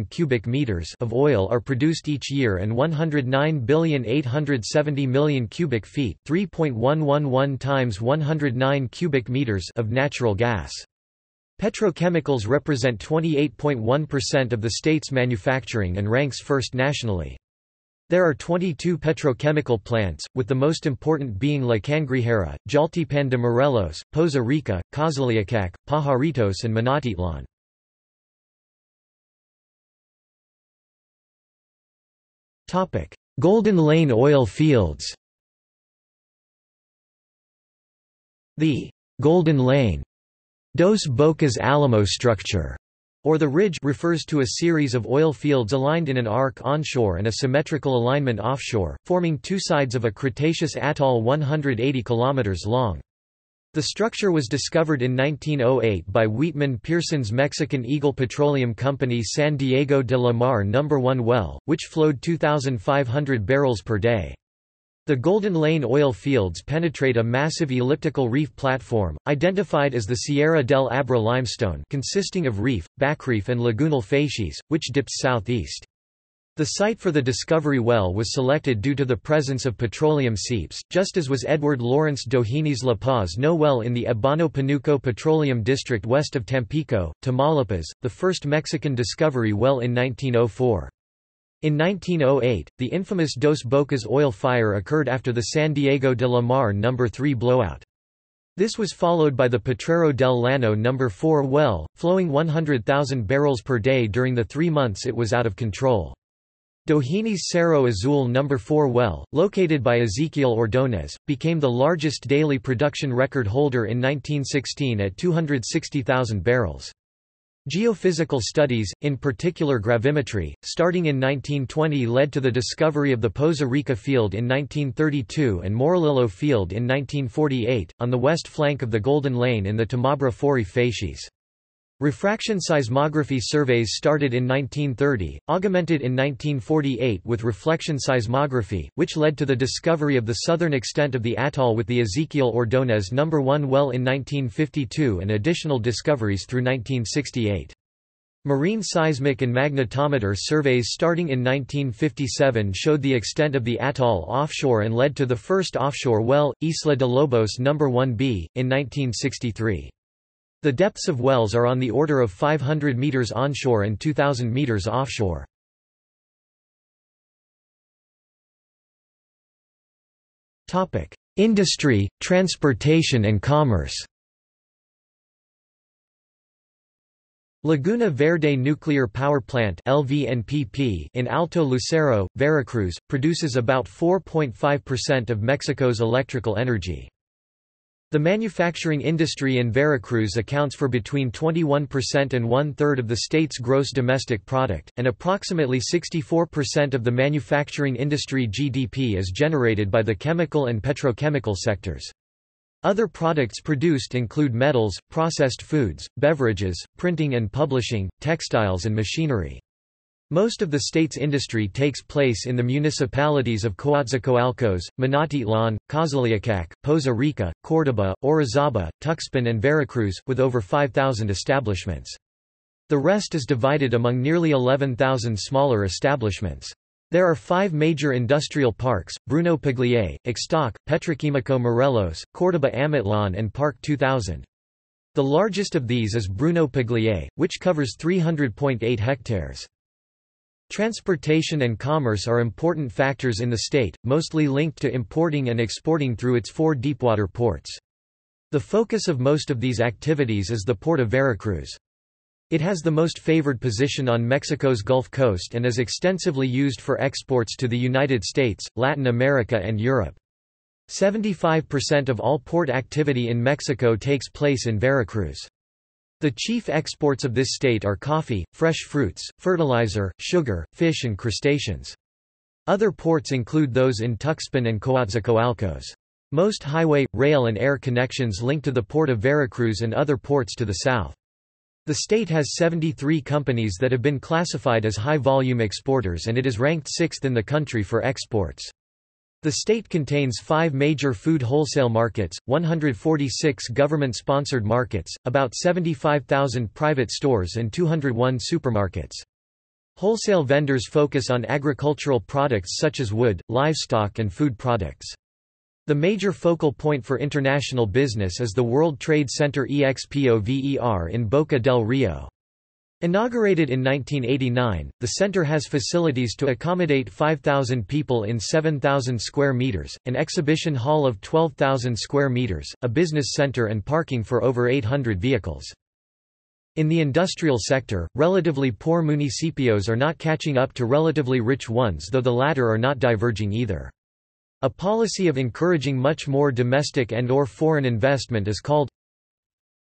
cubic meters of oil are produced each year and 109,870 million cubic feet 3.111 times 109 cubic meters of natural gas. Petrochemicals represent 28.1% of the state's manufacturing and ranks first nationally. There are 22 petrochemical plants, with the most important being La Cangrejera, Jaltipan de Morelos, Poza Rica, Cosoleacaque, Pajaritos and Minatitlan. Golden Lane oil fields The «Golden Lane» Dos Bocas Alamo structure or the ridge refers to a series of oil fields aligned in an arc onshore and a symmetrical alignment offshore, forming two sides of a Cretaceous atoll 180 km long. The structure was discovered in 1908 by Weetman Pearson's Mexican Eagle Petroleum Company San Diego de la Mar No. 1 well, which flowed 2,500 barrels per day. The Golden Lane oil fields penetrate a massive elliptical reef platform, identified as the Sierra del Abra limestone consisting of reef, backreef and lagunal facies, which dips southeast. The site for the discovery well was selected due to the presence of petroleum seeps, just as was Edward Lawrence Doheny's La Paz No well in the Ébano Panuco Petroleum District west of Tampico, Tamaulipas, the first Mexican discovery well in 1904. In 1908, the infamous Dos Bocas oil fire occurred after the San Diego de la Mar No. 3 blowout. This was followed by the Potrero del Llano No. 4 well, flowing 100,000 barrels per day during the three months it was out of control. Doheny's Cerro Azul No. 4 well, located by Ezequiel Ordonez, became the largest daily production record holder in 1916 at 260,000 barrels. Geophysical studies, in particular gravimetry, starting in 1920 led to the discovery of the Poza Rica field in 1932 and Morillo field in 1948, on the west flank of the Golden Lane in the Tamabra Fori facies. Refraction seismography surveys started in 1930, augmented in 1948 with reflection seismography, which led to the discovery of the southern extent of the atoll with the Ezequiel Ordonez No. 1 well in 1952 and additional discoveries through 1968. Marine seismic and magnetometer surveys starting in 1957 showed the extent of the atoll offshore and led to the first offshore well, Isla de Lobos No. 1b, in 1963. The depths of wells are on the order of 500 meters onshore and 2,000 meters offshore. Industry, transportation and commerce Laguna Verde Nuclear Power Plant in Alto Lucero, Veracruz, produces about 4.5% of Mexico's electrical energy. The manufacturing industry in Veracruz accounts for between 21% and one-third of the state's gross domestic product, and approximately 64% of the manufacturing industry GDP is generated by the chemical and petrochemical sectors. Other products produced include metals, processed foods, beverages, printing and publishing, textiles and machinery. Most of the state's industry takes place in the municipalities of Coatzacoalcos, Minatitlan, Cosoleacaque, Poza Rica, Córdoba, Orizaba, Tuxpan and Veracruz, with over 5,000 establishments. The rest is divided among nearly 11,000 smaller establishments. There are five major industrial parks, Bruno Pagliai, Ixtoc, Petroquímico Morelos, Córdoba Amatlan and Park 2000. The largest of these is Bruno Pagliai, which covers 300.8 hectares. Transportation and commerce are important factors in the state, mostly linked to importing and exporting through its four deepwater ports. The focus of most of these activities is the port of Veracruz. It has the most favored position on Mexico's Gulf Coast and is extensively used for exports to the United States, Latin America and Europe. 75% of all port activity in Mexico takes place in Veracruz. The chief exports of this state are coffee, fresh fruits, fertilizer, sugar, fish and crustaceans. Other ports include those in Tuxpan and Coatzacoalcos. Most highway, rail and air connections link to the port of Veracruz and other ports to the south. The state has 73 companies that have been classified as high-volume exporters and it is ranked sixth in the country for exports. The state contains five major food wholesale markets, 146 government-sponsored markets, about 75,000 private stores and 201 supermarkets. Wholesale vendors focus on agricultural products such as wood, livestock and food products. The major focal point for international business is the World Trade Center EXPO-VER in Boca del Rio. Inaugurated in 1989, the center has facilities to accommodate 5,000 people in 7,000 square meters, an exhibition hall of 12,000 square meters, a business center and parking for over 800 vehicles. In the industrial sector, relatively poor municipios are not catching up to relatively rich ones though the latter are not diverging either. A policy of encouraging much more domestic and or foreign investment is called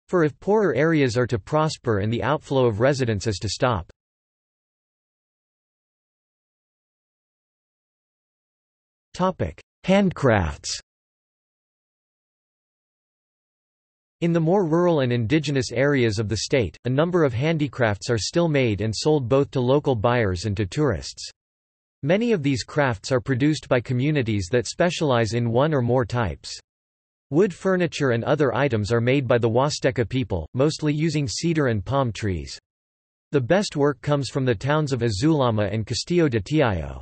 for if poorer areas are to prosper and the outflow of residents is to stop. Handcrafts In the more rural and indigenous areas of the state, a number of handicrafts are still made and sold both to local buyers and to tourists. Many of these crafts are produced by communities that specialize in one or more types. Wood furniture and other items are made by the Huasteca people, mostly using cedar and palm trees. The best work comes from the towns of Ozuluama and Castillo de Teayo.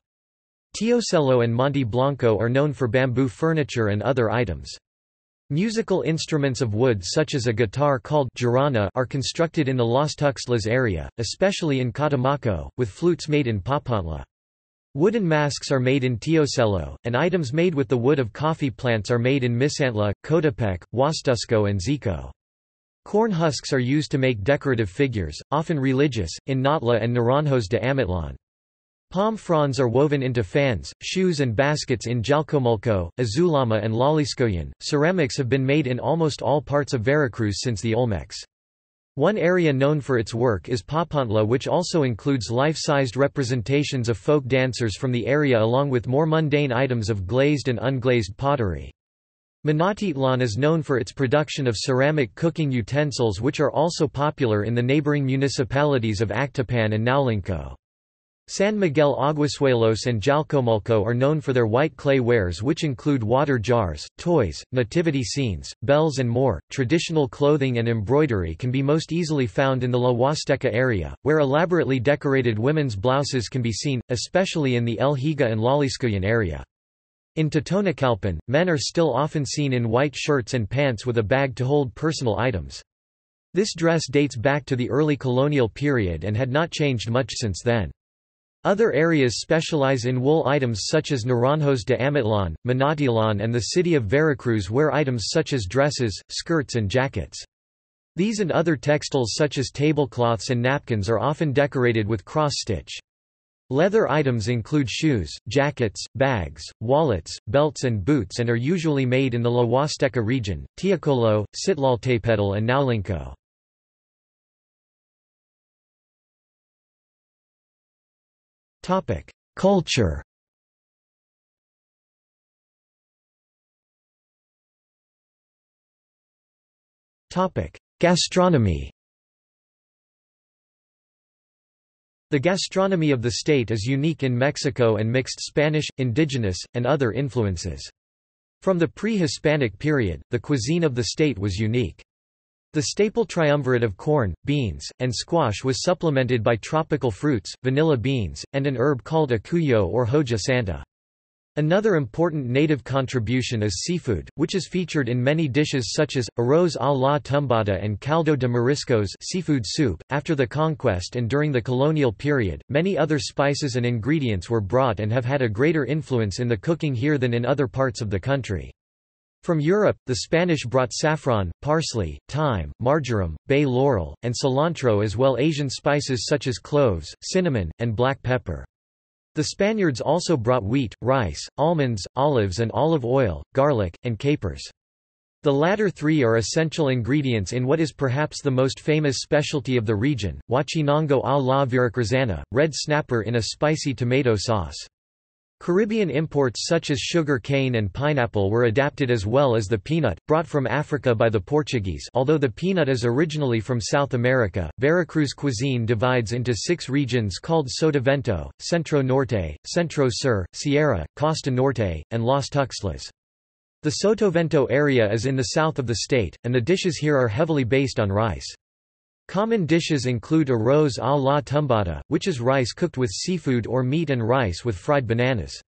Teocelo and Monte Blanco are known for bamboo furniture and other items. Musical instruments of wood such as a guitar called jarana are constructed in the Las Tuxtlas area, especially in Catemaco, with flutes made in Papantla. Wooden masks are made in Teocelo, and items made with the wood of coffee plants are made in Misantla, Coatepec, Huatusco and Xico. Corn husks are used to make decorative figures, often religious, in Nautla and Naranjos de Amatlan. Palm fronds are woven into fans, shoes and baskets in Jalcomulco, Ozuluama and Tlalixcoyan. Ceramics have been made in almost all parts of Veracruz since the Olmecs. One area known for its work is Papantla which also includes life-sized representations of folk dancers from the area along with more mundane items of glazed and unglazed pottery. Minatitlan is known for its production of ceramic cooking utensils which are also popular in the neighboring municipalities of Actopan and Naolinco. San Miguel Aguasuelos and Jalcomulco are known for their white clay wares which include water jars, toys, nativity scenes, bells and more. Traditional clothing and embroidery can be most easily found in the La Huasteca area, where elaborately decorated women's blouses can be seen, especially in the El Higo and Tlalixcoyan area. In Totonacapan, men are still often seen in white shirts and pants with a bag to hold personal items. This dress dates back to the early colonial period and had not changed much since then. Other areas specialize in wool items such as Naranjos de Amatlan, Minatitlan and the city of Veracruz wear items such as dresses, skirts and jackets. These and other textiles such as tablecloths and napkins are often decorated with cross-stitch. Leather items include shoes, jackets, bags, wallets, belts and boots and are usually made in the La Huasteca region, Teocelo, Citlaltépetl and Naolinco. Topic: Culture. Topic: Gastronomy. The gastronomy of the state is unique in Mexico and mixed Spanish, indigenous, and other influences. From the pre-Hispanic period, the cuisine of the state was unique. The staple triumvirate of corn, beans, and squash was supplemented by tropical fruits, vanilla beans, and an herb called acuyo or hoja santa. Another important native contribution is seafood, which is featured in many dishes such as, arroz a la tumbada and caldo de mariscos seafood soup. .After the conquest and during the colonial period, many other spices and ingredients were brought and have had a greater influence in the cooking here than in other parts of the country. From Europe, the Spanish brought saffron, parsley, thyme, marjoram, bay laurel, and cilantro as well as Asian spices such as cloves, cinnamon, and black pepper. The Spaniards also brought wheat, rice, almonds, olives and olive oil, garlic, and capers. The latter three are essential ingredients in what is perhaps the most famous specialty of the region, huachinango a la veracruzana, red snapper in a spicy tomato sauce. Caribbean imports such as sugar cane and pineapple were adapted as well as the peanut, brought from Africa by the Portuguese although the peanut is originally from South America. Veracruz cuisine divides into six regions called Sotavento, Centro Norte, Centro Sur, Sierra, Costa Norte, and Las Tuxtlas. The Sotavento area is in the south of the state, and the dishes here are heavily based on rice. Common dishes include arroz a la tumbada, which is rice cooked with seafood or meat and rice with fried bananas.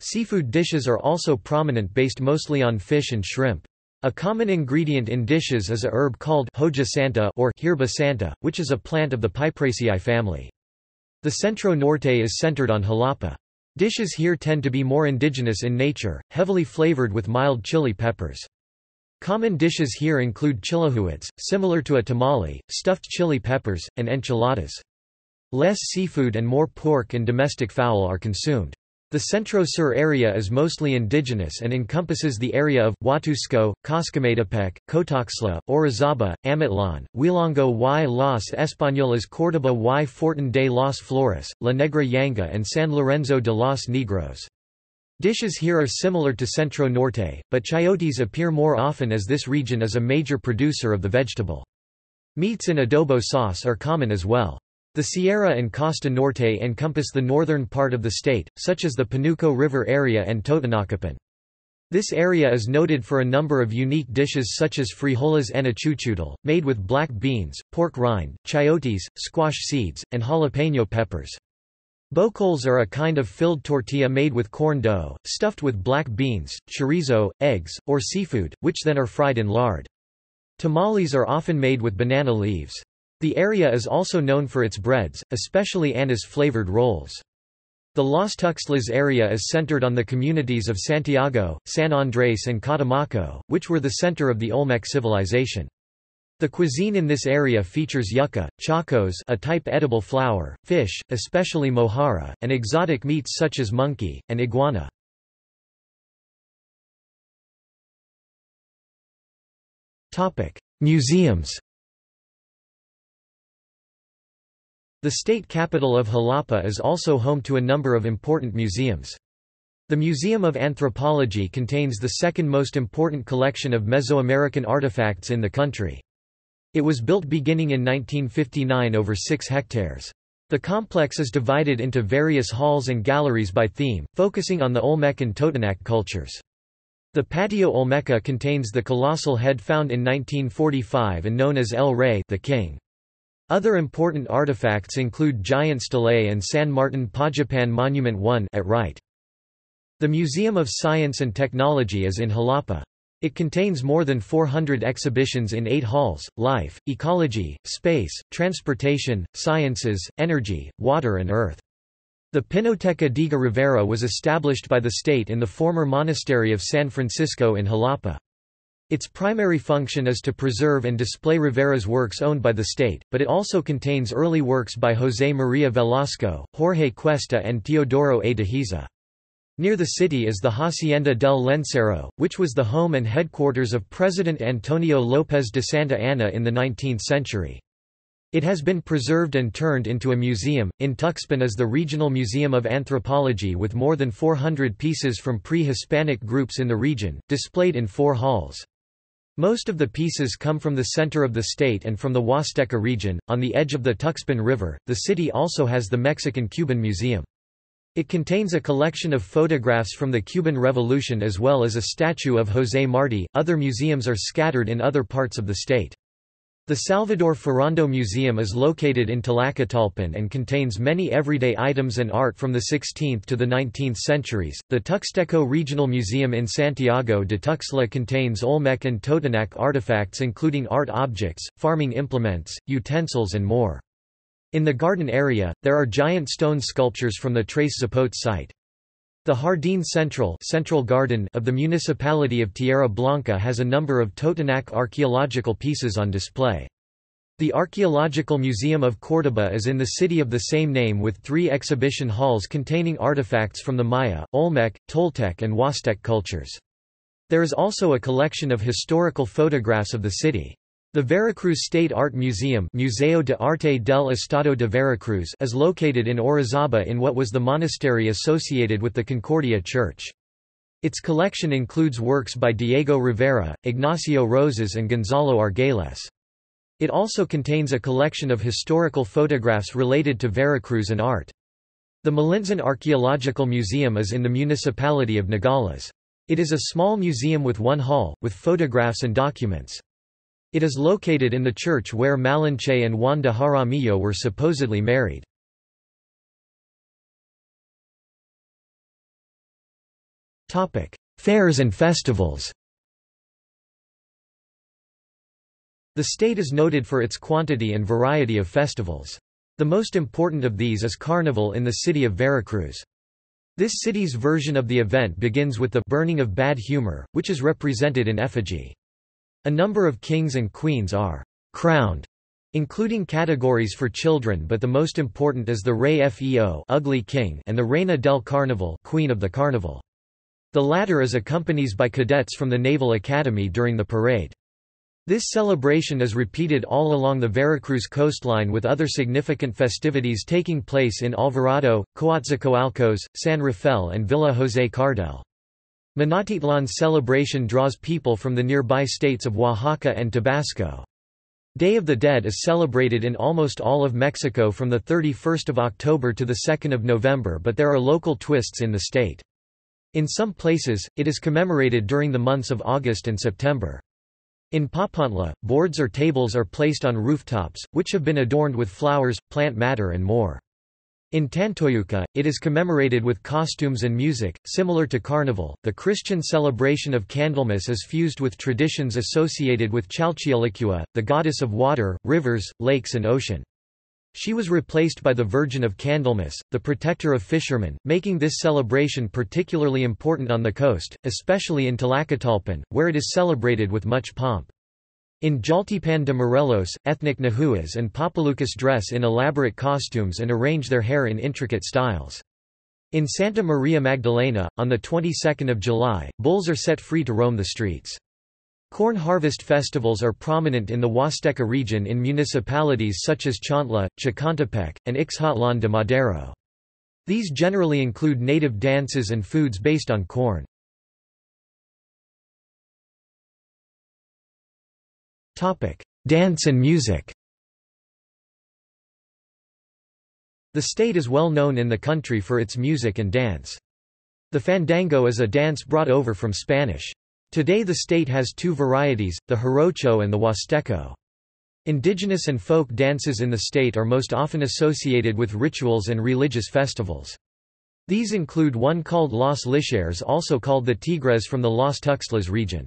Seafood dishes are also prominent based mostly on fish and shrimp. A common ingredient in dishes is a herb called hoja santa or hierba santa, which is a plant of the Piperaceae family. The Centro Norte is centered on jalapa. Dishes here tend to be more indigenous in nature, heavily flavored with mild chili peppers. Common dishes here include chilahuits, similar to a tamale, stuffed chili peppers, and enchiladas. Less seafood and more pork and domestic fowl are consumed. The Centro-Sur area is mostly indigenous and encompasses the area of, Huatusco, Coscomatepec, Cotaxtla, Orizaba, Amatlan, Huilongo y Las Españolas Córdoba y Fortin de las Flores, La Negra Yanga and San Lorenzo de los Negros. Dishes here are similar to Centro Norte, but chayotes appear more often as this region is a major producer of the vegetable. Meats in adobo sauce are common as well. The Sierra and Costa Norte encompass the northern part of the state, such as the Panuco River area and Totonacapan. This area is noted for a number of unique dishes such as frijoles en achuchutl, made with black beans, pork rind, chayotes, squash seeds, and jalapeno peppers. Bocoles are a kind of filled tortilla made with corn dough, stuffed with black beans, chorizo, eggs, or seafood, which then are fried in lard. Tamales are often made with banana leaves. The area is also known for its breads, especially anise-flavored rolls. The Los Tuxtlas area is centered on the communities of Santiago, San Andres and Catemaco, which were the center of the Olmec civilization. The cuisine in this area features yucca, chacos a type edible flower, fish, especially mojarra, and exotic meats such as monkey, and iguana. Museums The state capital of Jalapa is also home to a number of important museums. The Museum of Anthropology contains the second most important collection of Mesoamerican artifacts in the country. It was built beginning in 1959 over 6 hectares. The complex is divided into various halls and galleries by theme, focusing on the Olmec and Totonac cultures. The Patio Olmeca contains the colossal head found in 1945 and known as El Rey the King. Other important artifacts include giant stelae and San Martin Pajapan Monument 1 at right. The Museum of Science and Technology is in Jalapa. It contains more than 400 exhibitions in eight halls, life, ecology, space, transportation, sciences, energy, water and earth. The Pinoteca Diego Rivera was established by the state in the former monastery of San Francisco in Jalapa. Its primary function is to preserve and display Rivera's works owned by the state, but it also contains early works by José María Velasco, Jorge Cuesta and Teodoro A. Dehesa. Near the city is the Hacienda del Lencero, which was the home and headquarters of President Antonio López de Santa Anna in the 19th century. It has been preserved and turned into a museum. In Tuxpan is the Regional Museum of Anthropology with more than 400 pieces from pre Hispanic groups in the region, displayed in four halls. Most of the pieces come from the center of the state and from the Huasteca region. On the edge of the Tuxpan River, the city also has the Mexican Cuban Museum. It contains a collection of photographs from the Cuban Revolution as well as a statue of José Martí. Other museums are scattered in other parts of the state. The Salvador Ferrando Museum is located in Tlacotalpan and contains many everyday items and art from the 16th to the 19th centuries. The Tuxteco Regional Museum in Santiago de Tuxtla contains Olmec and Totonac artifacts including art objects, farming implements, utensils and more. In the garden area, there are giant stone sculptures from the Tres Zapote site. The Jardín Central, Central Garden of the municipality of Tierra Blanca has a number of Totonac archaeological pieces on display. The Archaeological Museum of Córdoba is in the city of the same name with three exhibition halls containing artifacts from the Maya, Olmec, Toltec and Huastec cultures. There is also a collection of historical photographs of the city. The Veracruz State Art Museum Museo de Arte del Estado de Veracruz is located in Orizaba in what was the monastery associated with the Concordia Church. Its collection includes works by Diego Rivera, Ignacio Rosas and Gonzalo Argüelles. It also contains a collection of historical photographs related to Veracruz and art. The Malintzin Archaeological Museum is in the municipality of Nogales. It is a small museum with one hall, with photographs and documents. It is located in the church where Malinche and Juan de Jaramillo were supposedly married. Fairs and festivals The state is noted for its quantity and variety of festivals. The most important of these is Carnival in the city of Veracruz. This city's version of the event begins with the burning of bad humor, which is represented in effigy. A number of kings and queens are crowned including categories for children but the most important is the Rey Feo ugly king and the Reina del Carnaval queen of the carnival. The latter is accompanied by cadets from the Naval Academy during the parade. This celebration is repeated all along the Veracruz coastline with other significant festivities taking place in Alvarado, Coatzacoalcos, San Rafael and Villa José Cardel. Minatitlan's celebration draws people from the nearby states of Oaxaca and Tabasco. Day of the Dead is celebrated in almost all of Mexico from 31 October to 2 November but there are local twists in the state. In some places, it is commemorated during the months of August and September. In Papantla, boards or tables are placed on rooftops, which have been adorned with flowers, plant matter and more. In Tantoyuca, it is commemorated with costumes and music, similar to Carnival. The Christian celebration of Candlemas is fused with traditions associated with Chalchiuhtlicue, the goddess of water, rivers, lakes, and ocean. She was replaced by the Virgin of Candlemas, the protector of fishermen, making this celebration particularly important on the coast, especially in Tlacotalpan, where it is celebrated with much pomp. In Jaltipan de Morelos, ethnic Nahuas and Popolucas dress in elaborate costumes and arrange their hair in intricate styles. In Santa Maria Magdalena, on the 22nd of July, bulls are set free to roam the streets. Corn harvest festivals are prominent in the Huasteca region in municipalities such as Chontla, Chicontepec, and Ixhuatlán de Madero. These generally include native dances and foods based on corn. Dance and music The state is well known in the country for its music and dance. The fandango is a dance brought over from Spanish. Today the state has two varieties, the jarocho and the huasteco. Indigenous and folk dances in the state are most often associated with rituals and religious festivals. These include one called Los Lixeres also called the Tigres from the Los Tuxtlas region.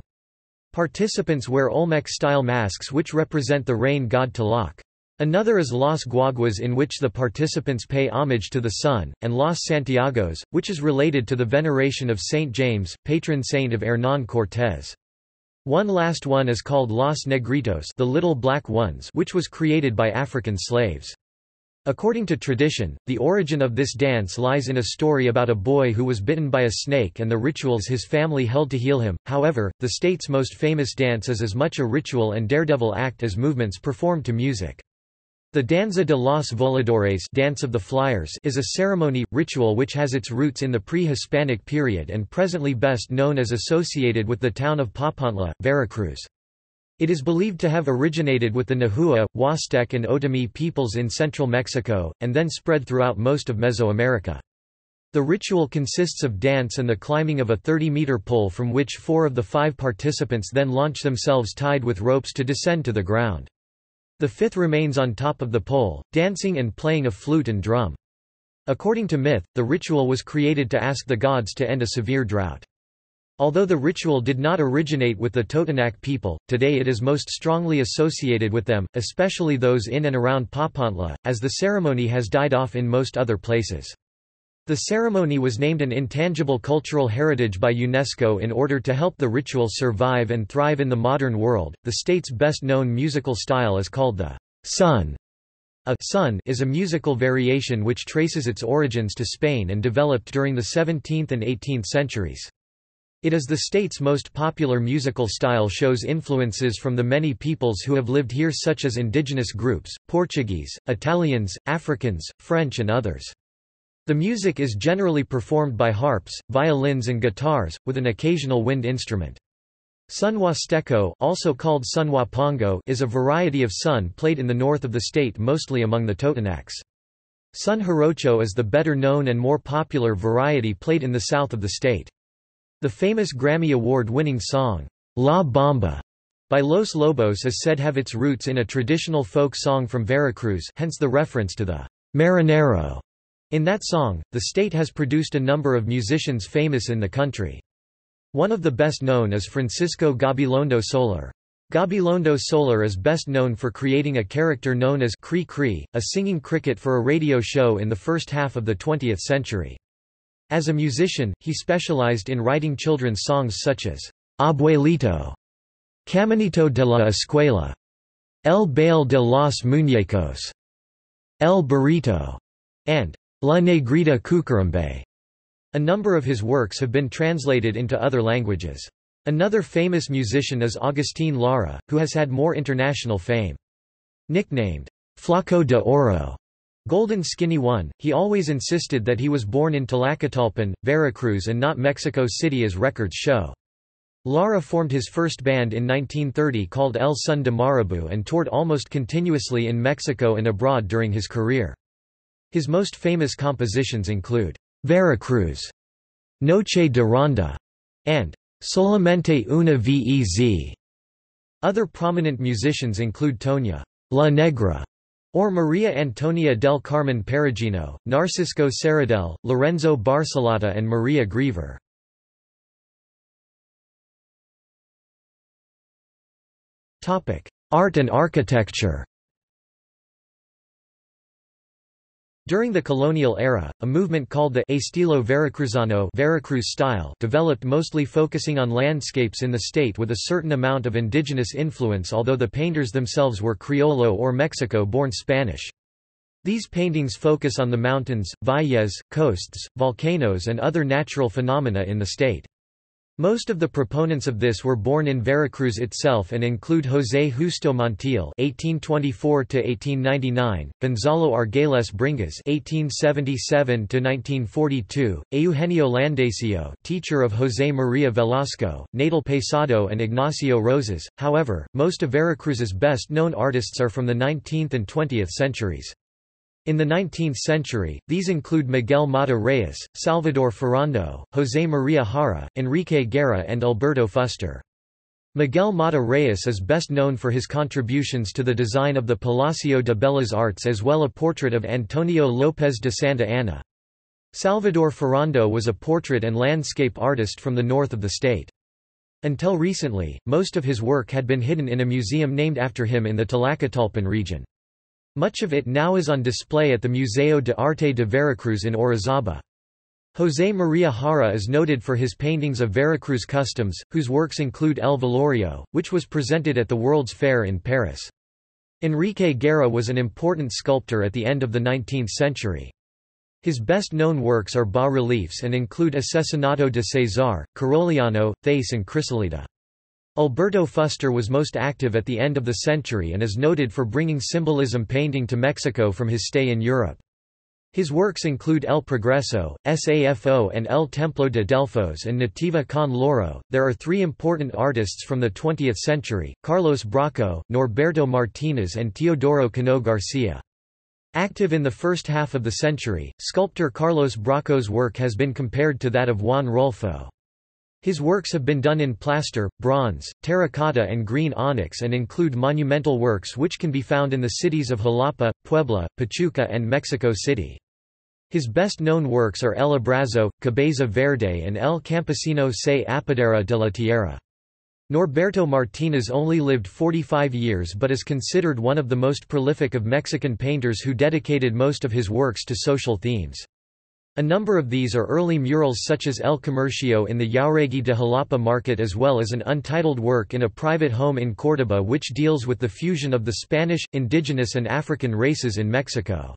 Participants wear Olmec-style masks which represent the rain god Tlaloc. Another is Los Guaguas in which the participants pay homage to the sun, and Los Santiagos, which is related to the veneration of Saint James, patron saint of Hernán Cortés. One last one is called Los Negritos the Little Black Ones which was created by African slaves. According to tradition, the origin of this dance lies in a story about a boy who was bitten by a snake and the rituals his family held to heal him. However, the state's most famous dance is as much a ritual and daredevil act as movements performed to music. The Danza de los Voladores Dance of the Flyers is a ceremony, ritual which has its roots in the pre-Hispanic period and presently best known as associated with the town of Papantla, Veracruz. It is believed to have originated with the Nahua, Huastec and Otomi peoples in central Mexico, and then spread throughout most of Mesoamerica. The ritual consists of dance and the climbing of a 30-meter pole from which four of the five participants then launch themselves tied with ropes to descend to the ground. The fifth remains on top of the pole, dancing and playing a flute and drum. According to myth, the ritual was created to ask the gods to end a severe drought. Although the ritual did not originate with the Totonac people, today it is most strongly associated with them, especially those in and around Papantla, as the ceremony has died off in most other places. The ceremony was named an intangible cultural heritage by UNESCO in order to help the ritual survive and thrive in the modern world. The state's best known musical style is called the son. A son is a musical variation which traces its origins to Spain and developed during the 17th and 18th centuries. It is the state's most popular musical style shows influences from the many peoples who have lived here such as indigenous groups, Portuguese, Italians, Africans, French and others. The music is generally performed by harps, violins and guitars, with an occasional wind instrument. Son Huasteco also called Son pongo is a variety of son played in the north of the state mostly among the Totonacs. Son Jarocho is the better known and more popular variety played in the south of the state. The famous Grammy Award-winning song, La Bamba, by Los Lobos is said have its roots in a traditional folk song from Veracruz hence the reference to the marinero. In that song, the state has produced a number of musicians famous in the country. One of the best known is Francisco Gabilondo Solar. Gabilondo Solar is best known for creating a character known as Cri-Cri, a singing cricket for a radio show in the first half of the 20th century. As a musician, he specialized in writing children's songs such as Abuelito, Caminito de la Escuela, El Baile de los Muñecos, El Burrito, and La Negrita Cucurumbé. A number of his works have been translated into other languages. Another famous musician is Agustín Lara, who has had more international fame. Nicknamed, Flaco de Oro, Golden Skinny One, he always insisted that he was born in Tlacotalpan, Veracruz and not Mexico City as records show. Lara formed his first band in 1930 called El Son de Marabú and toured almost continuously in Mexico and abroad during his career. His most famous compositions include, Veracruz, Noche de Ronda, and Solamente una vez. Other prominent musicians include Toña La Negra, or Maria Antonia del Carmen Perugino, Narcisco Serradell, Lorenzo Barcelata and Maria Grever. Art and architecture During the colonial era, a movement called the Estilo Veracruzano Veracruz style developed mostly focusing on landscapes in the state with a certain amount of indigenous influence although the painters themselves were Criollo or Mexico-born Spanish. These paintings focus on the mountains, valles, coasts, volcanoes and other natural phenomena in the state. Most of the proponents of this were born in Veracruz itself and include José Justo Montiel (1824–1899), Gonzalo Argüelles Bringas (1877–1942), Eugenio Landesio, teacher of José María Velasco, Nadal Pesado, and Ignacio Rosas. However, most of Veracruz's best-known artists are from the 19th and 20th centuries. In the 19th century, these include Miguel Mata Reyes, Salvador Ferrando, José María Jara, Enrique Guerra and Alberto Fuster. Miguel Mata Reyes is best known for his contributions to the design of the Palacio de Bellas Artes as well a portrait of Antonio López de Santa Anna. Salvador Ferrando was a portrait and landscape artist from the north of the state. Until recently, most of his work had been hidden in a museum named after him in the Tlacotalpan region. Much of it now is on display at the Museo de Arte de Veracruz in Orizaba. José María Jara is noted for his paintings of Veracruz customs, whose works include El Velorio, which was presented at the World's Fair in Paris. Enrique Guerra was an important sculptor at the end of the 19th century. His best-known works are bas-reliefs and include Assassinato de César, Caroliano, Thais and Chrysolita. Alberto Fuster was most active at the end of the century and is noted for bringing symbolism painting to Mexico from his stay in Europe. His works include El Progreso, Safo, and El Templo de Delfos and Nativa con Loro. There are three important artists from the 20th century Carlos Bracho, Norberto Martinez, and Teodoro Cano Garcia. Active in the first half of the century, sculptor Carlos Bracho's work has been compared to that of Juan Rulfo. His works have been done in plaster, bronze, terracotta and green onyx and include monumental works which can be found in the cities of Jalapa, Puebla, Pachuca and Mexico City. His best-known works are El Abrazo, Cabeza Verde and El Campesino se Apodera de la Tierra. Norberto Martinez only lived 45 years but is considered one of the most prolific of Mexican painters who dedicated most of his works to social themes. A number of these are early murals such as El Comercio in the Jauregui de Jalapa market as well as an untitled work in a private home in Córdoba which deals with the fusion of the Spanish, indigenous and African races in Mexico.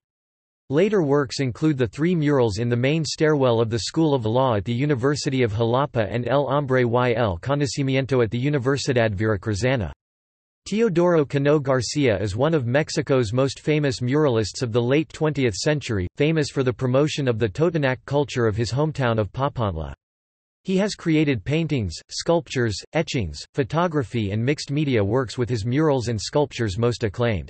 Later works include the three murals in the main stairwell of the School of Law at the University of Jalapa and El Hombre y el Conocimiento at the Universidad Veracruzana. Teodoro Cano Garcia is one of Mexico's most famous muralists of the late 20th century, famous for the promotion of the Totonac culture of his hometown of Papantla. He has created paintings, sculptures, etchings, photography and mixed media works with his murals and sculptures most acclaimed.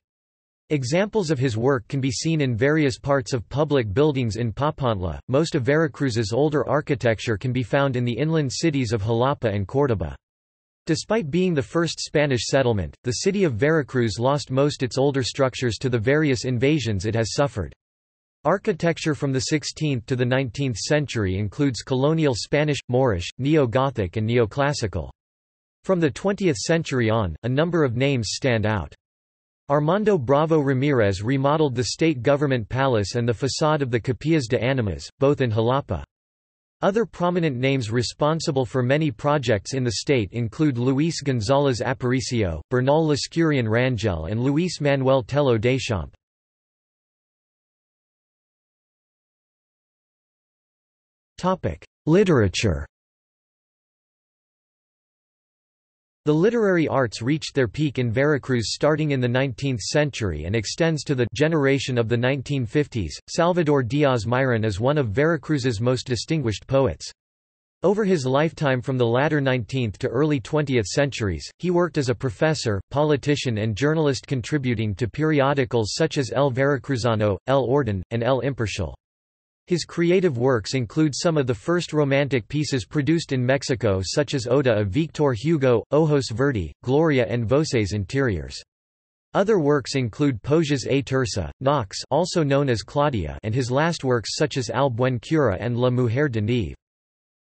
Examples of his work can be seen in various parts of public buildings in Papantla. Most of Veracruz's older architecture can be found in the inland cities of Jalapa and Córdoba. Despite being the first Spanish settlement, the city of Veracruz lost most its older structures to the various invasions it has suffered. Architecture from the 16th to the 19th century includes colonial Spanish, Moorish, Neo-Gothic and Neoclassical. From the 20th century on, a number of names stand out. Armando Bravo Ramirez remodeled the state government palace and the façade of the Capillas de Animas, both in Jalapa. Other prominent names responsible for many projects in the state include Luis González Aparicio, Bernal Lascurain Rangel and Luis Manuel Tello Deschamps. Literature The literary arts reached their peak in Veracruz starting in the 19th century and extends to the generation of the 1950s. Salvador Díaz Mirón is one of Veracruz's most distinguished poets. Over his lifetime from the latter 19th to early 20th centuries, he worked as a professor, politician and journalist contributing to periodicals such as El Veracruzano, El Orden, and El Imparcial. His creative works include some of the first romantic pieces produced in Mexico such as Oda of Victor Hugo, Ojos Verde, Gloria and Voces Interiors. Other works include Poesias a Tirsa, Nox also known as Claudia and his last works such as Al Buen Cura and La Mujer de Nieve.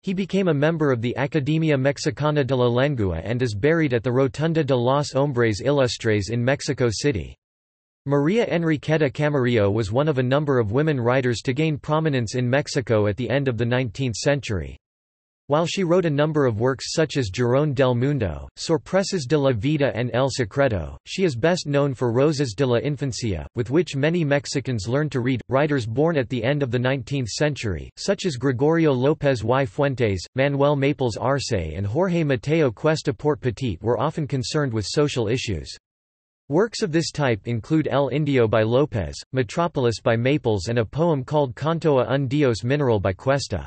He became a member of the Academia Mexicana de la Lengua and is buried at the Rotonda de los Hombres Ilustres in Mexico City. Maria Enriqueta Camarillo was one of a number of women writers to gain prominence in Mexico at the end of the 19th century. While she wrote a number of works such as Girón del Mundo, Sorpresas de la Vida and El Secreto, she is best known for Rosas de la Infancia, with which many Mexicans learned to read. Writers born at the end of the 19th century, such as Gregorio López y Fuentes, Manuel Maples Arce, and Jorge Mateo Cuesta Porte Petit, were often concerned with social issues. Works of this type include El Indio by López, Metropolis by Maples and a poem called Canto a un Dios Mineral by Cuesta.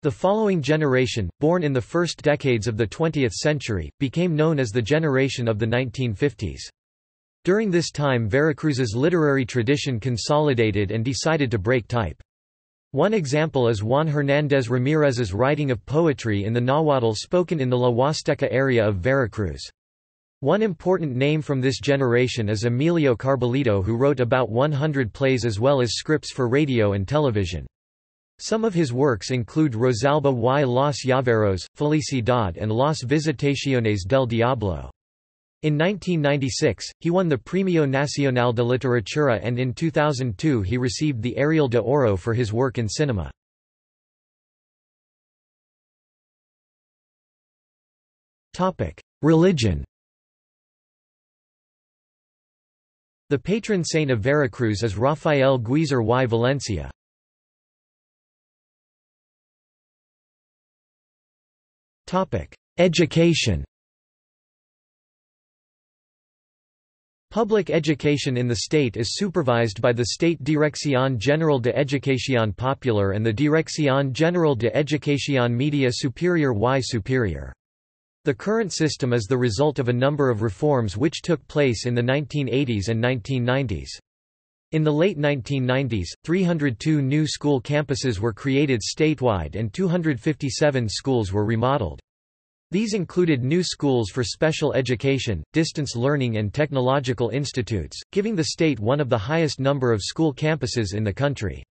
The following generation, born in the first decades of the 20th century, became known as the generation of the 1950s. During this time Veracruz's literary tradition consolidated and decided to break type. One example is Juan Hernández Ramírez's writing of poetry in the Nahuatl spoken in the La Huasteca area of Veracruz. One important name from this generation is Emilio Carballido who wrote about 100 plays as well as scripts for radio and television. Some of his works include Rosalba y los Llaveros, Felicidad and Las Visitaciones del Diablo. In 1996, he won the Premio Nacional de Literatura and in 2002 he received the Ariel de Oro for his work in cinema. Religion The patron saint of Veracruz is Rafael Guizar y Valencia. Education Public education in the state is supervised by the State Dirección General de Educación Popular and the Dirección General de Educación Media Superior y Superior. The current system is the result of a number of reforms which took place in the 1980s and 1990s. In the late 1990s, 302 new school campuses were created statewide and 257 schools were remodeled. These included new schools for special education, distance learning and technological institutes, giving the state one of the highest number of school campuses in the country.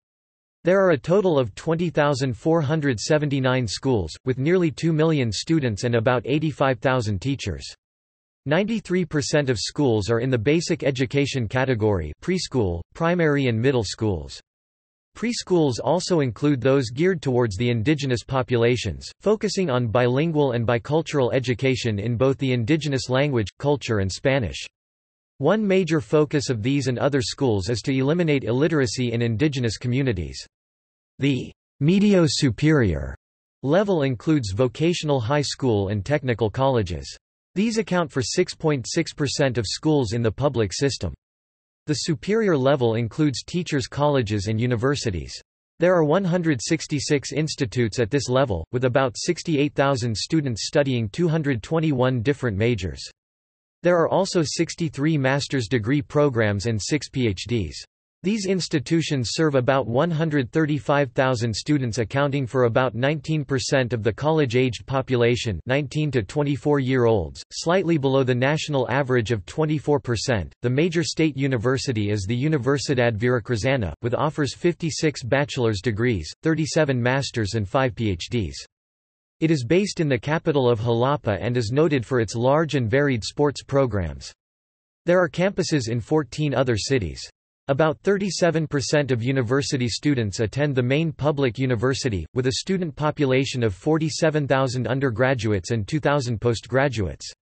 There are a total of 20,479 schools, with nearly 2 million students and about 85,000 teachers. 93% of schools are in the basic education category preschool, primary and middle schools. Preschools also include those geared towards the indigenous populations, focusing on bilingual and bicultural education in both the indigenous language, culture and Spanish. One major focus of these and other schools is to eliminate illiteracy in indigenous communities. The medio superior level includes vocational high school and technical colleges. These account for 6.6% of schools in the public system. The superior level includes teachers' colleges and universities. There are 166 institutes at this level, with about 68,000 students studying 221 different majors. There are also 63 master's degree programs and 6 PhDs. These institutions serve about 135,000 students accounting for about 19% of the college-aged population 19 to 24-year-olds, slightly below the national average of 24%. The major state university is the Universidad Veracruzana, with offers 56 bachelor's degrees, 37 master's and 5 PhDs. It is based in the capital of Jalapa and is noted for its large and varied sports programs. There are campuses in 14 other cities. About 37% of university students attend the main public university, with a student population of 47,000 undergraduates and 2,000 postgraduates.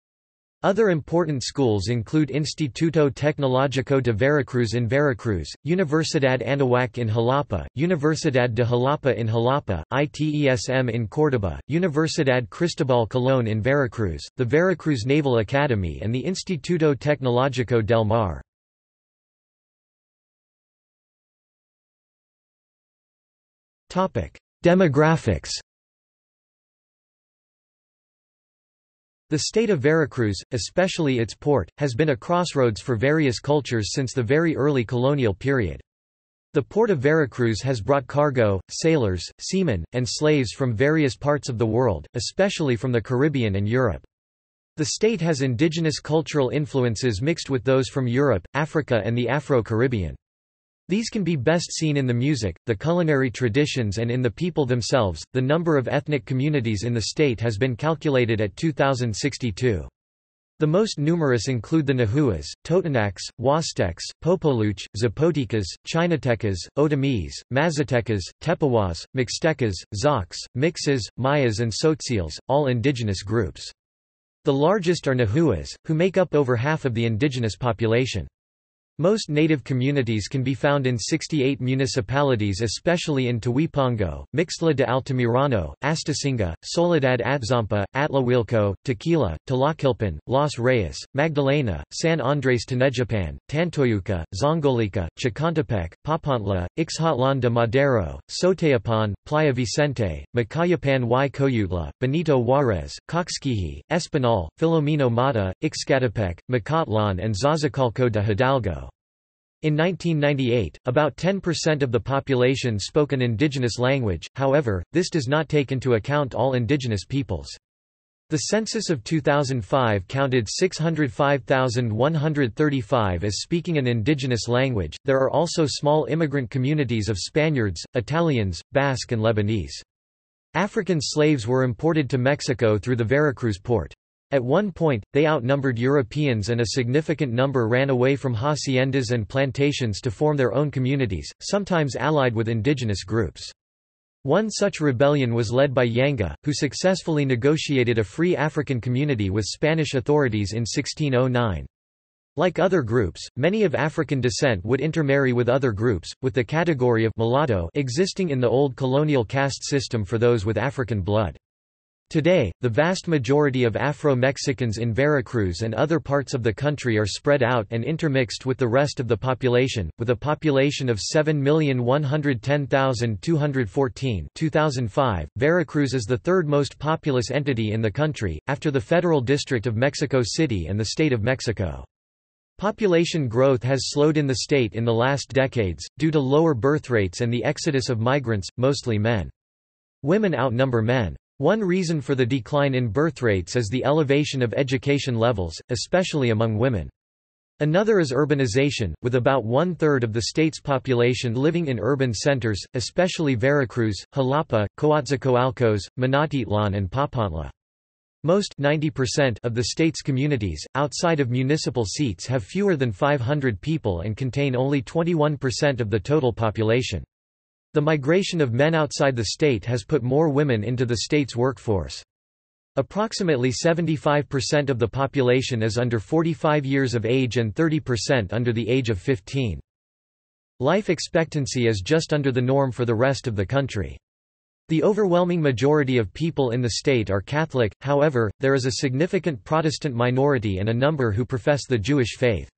Other important schools include Instituto Tecnológico de Veracruz in Veracruz, Universidad Anahuac in Jalapa, Universidad de Jalapa in Jalapa, ITESM in Córdoba, Universidad Cristobal Colón in Veracruz, the Veracruz Naval Academy and the Instituto Tecnológico del Mar. Demographics The state of Veracruz, especially its port, has been a crossroads for various cultures since the very early colonial period. The port of Veracruz has brought cargo, sailors, seamen, and slaves from various parts of the world, especially from the Caribbean and Europe. The state has indigenous cultural influences mixed with those from Europe, Africa and the Afro-Caribbean. These can be best seen in the music, the culinary traditions and in the people themselves. The number of ethnic communities in the state has been calculated at 2062. The most numerous include the Nahuas, Totonacs, Huastecs, Popoluch, Zapotecas, Chinantecas, Otomís, Mazatecas, Tepehuas, Mixtecas, Zocs, Mixes, Mayas and Tzotzils, all indigenous groups. The largest are Nahuas, who make up over half of the indigenous population. Most native communities can be found in 68 municipalities especially in Tehuipango, Mixtla de Altamirano, Astacinga, Soledad Atzompa, Atlahuilco, Tequila, Tlaquilpan, Los Reyes, Magdalena, San Andrés Tenejapan, Tantoyuca, Zongolica, Chicontepec, Papantla, Ixhatlan de Madero, Soteapan, Playa Vicente, Mecayapan y Coyutla, Benito Juárez, Coxquihui, Espinal, Filomeno Mata, Ixcatepec, Mecatlan and Zozocolco de Hidalgo. In 1998, about 10% of the population spoke an indigenous language, however, this does not take into account all indigenous peoples. The census of 2005 counted 605,135 as speaking an indigenous language. There are also small immigrant communities of Spaniards, Italians, Basque, and Lebanese. African slaves were imported to Mexico through the Veracruz port. At one point, they outnumbered Europeans and a significant number ran away from haciendas and plantations to form their own communities, sometimes allied with indigenous groups. One such rebellion was led by Yanga, who successfully negotiated a free African community with Spanish authorities in 1609. Like other groups, many of African descent would intermarry with other groups, with the category of mulatto existing in the old colonial caste system for those with African blood. Today, the vast majority of Afro-Mexicans in Veracruz and other parts of the country are spread out and intermixed with the rest of the population, with a population of 7,110,214 2005. Veracruz is the third most populous entity in the country, after the Federal District of Mexico City and the State of Mexico. Population growth has slowed in the state in the last decades, due to lower birth rates and the exodus of migrants, mostly men. Women outnumber men. One reason for the decline in birth rates is the elevation of education levels, especially among women. Another is urbanization, with about one-third of the state's population living in urban centers, especially Veracruz, Jalapa, Coatzacoalcos, Minatitlan and Papantla. Most 90% of the state's communities, outside of municipal seats have fewer than 500 people and contain only 21% of the total population. The migration of men outside the state has put more women into the state's workforce. Approximately 75% of the population is under 45 years of age and 30% under the age of 15. Life expectancy is just under the norm for the rest of the country. The overwhelming majority of people in the state are Catholic, however, there is a significant Protestant minority and a number who profess the Jewish faith.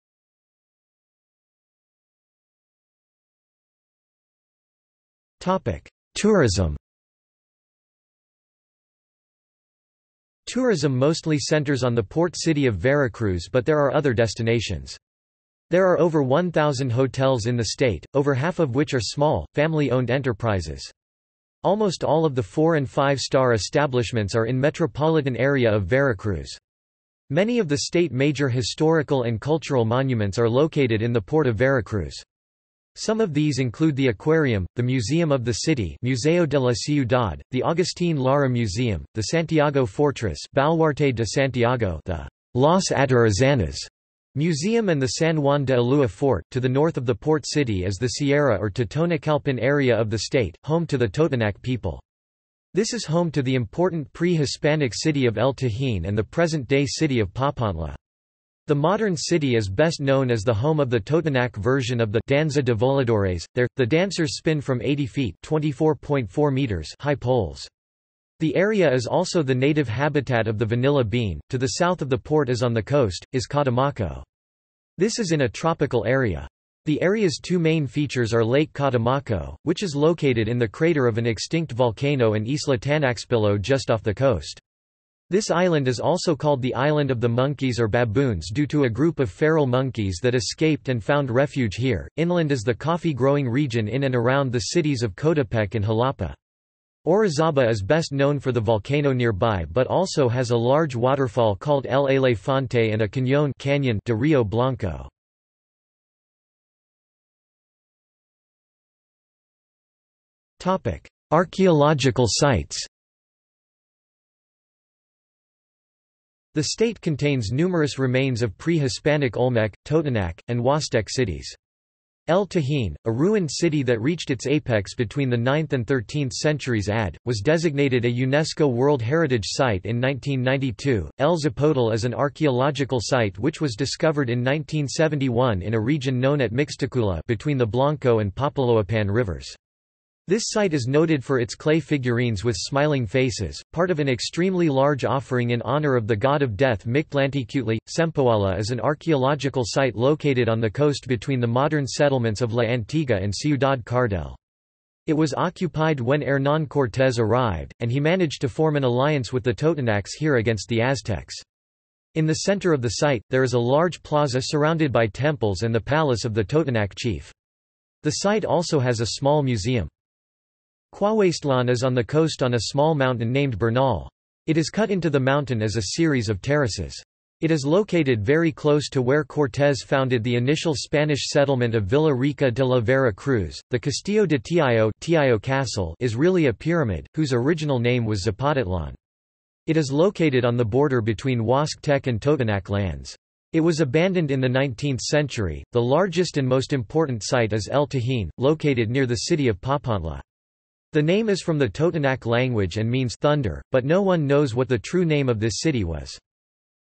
Tourism Tourism mostly centers on the port city of Veracruz but there are other destinations. There are over 1,000 hotels in the state, over half of which are small, family-owned enterprises. Almost all of the four- and five-star establishments are in metropolitan area of Veracruz. Many of the state major historical and cultural monuments are located in the port of Veracruz. Some of these include the aquarium, the Museum of the City Museo de la Ciudad, the Agustín Lara Museum, the Santiago Fortress Baluarte de Santiago the Las Atarazanas Museum and the San Juan de Ulúa Fort. To the north of the port city is the Sierra or Totonacapan area of the state, home to the Totonac people. This is home to the important pre-Hispanic city of El Tajín and the present-day city of Papantla. The modern city is best known as the home of the Totonac version of the Danza de Voladores. There, the dancers spin from 80 feet (24.4 meters) high poles. The area is also the native habitat of the vanilla bean. To the south of the port as on the coast, is Catemaco. This is in a tropical area. The area's two main features are Lake Catemaco, which is located in the crater of an extinct volcano and Isla Tanaxpillo just off the coast. This island is also called the Island of the Monkeys or Baboons due to a group of feral monkeys that escaped and found refuge here. Inland is the coffee growing region in and around the cities of Coatepec and Jalapa. Orizaba is best known for the volcano nearby but also has a large waterfall called El Elefante and a cañón canyon de Rio Blanco. Archaeological sites The state contains numerous remains of pre-Hispanic Olmec, Totonac, and Huastec cities. El Tajín, a ruined city that reached its apex between the 9th and 13th centuries AD, was designated a UNESCO World Heritage Site in 1992. El Zapotal is an archaeological site which was discovered in 1971 in a region known at Mixtequilla between the Blanco and Papaloapan rivers. This site is noted for its clay figurines with smiling faces, part of an extremely large offering in honor of the god of death Mictlantecuhtli. Sempoala is an archaeological site located on the coast between the modern settlements of La Antigua and Ciudad Cardel. It was occupied when Hernán Cortés arrived, and he managed to form an alliance with the Totonacs here against the Aztecs. In the center of the site, there is a large plaza surrounded by temples and the palace of the Totonac chief. The site also has a small museum. Quiahuiztlan is on the coast on a small mountain named Bernal. It is cut into the mountain as a series of terraces. It is located very close to where Cortés founded the initial Spanish settlement of Villa Rica de la Vera Cruz. The Castillo de Teayo, Teayo Castle is really a pyramid, whose original name was Zapotitlan. It is located on the border between Huastec and Totonac lands. It was abandoned in the 19th century. The largest and most important site is El Tajín, located near the city of Papantla. The name is from the Totonac language and means thunder, but no one knows what the true name of this city was.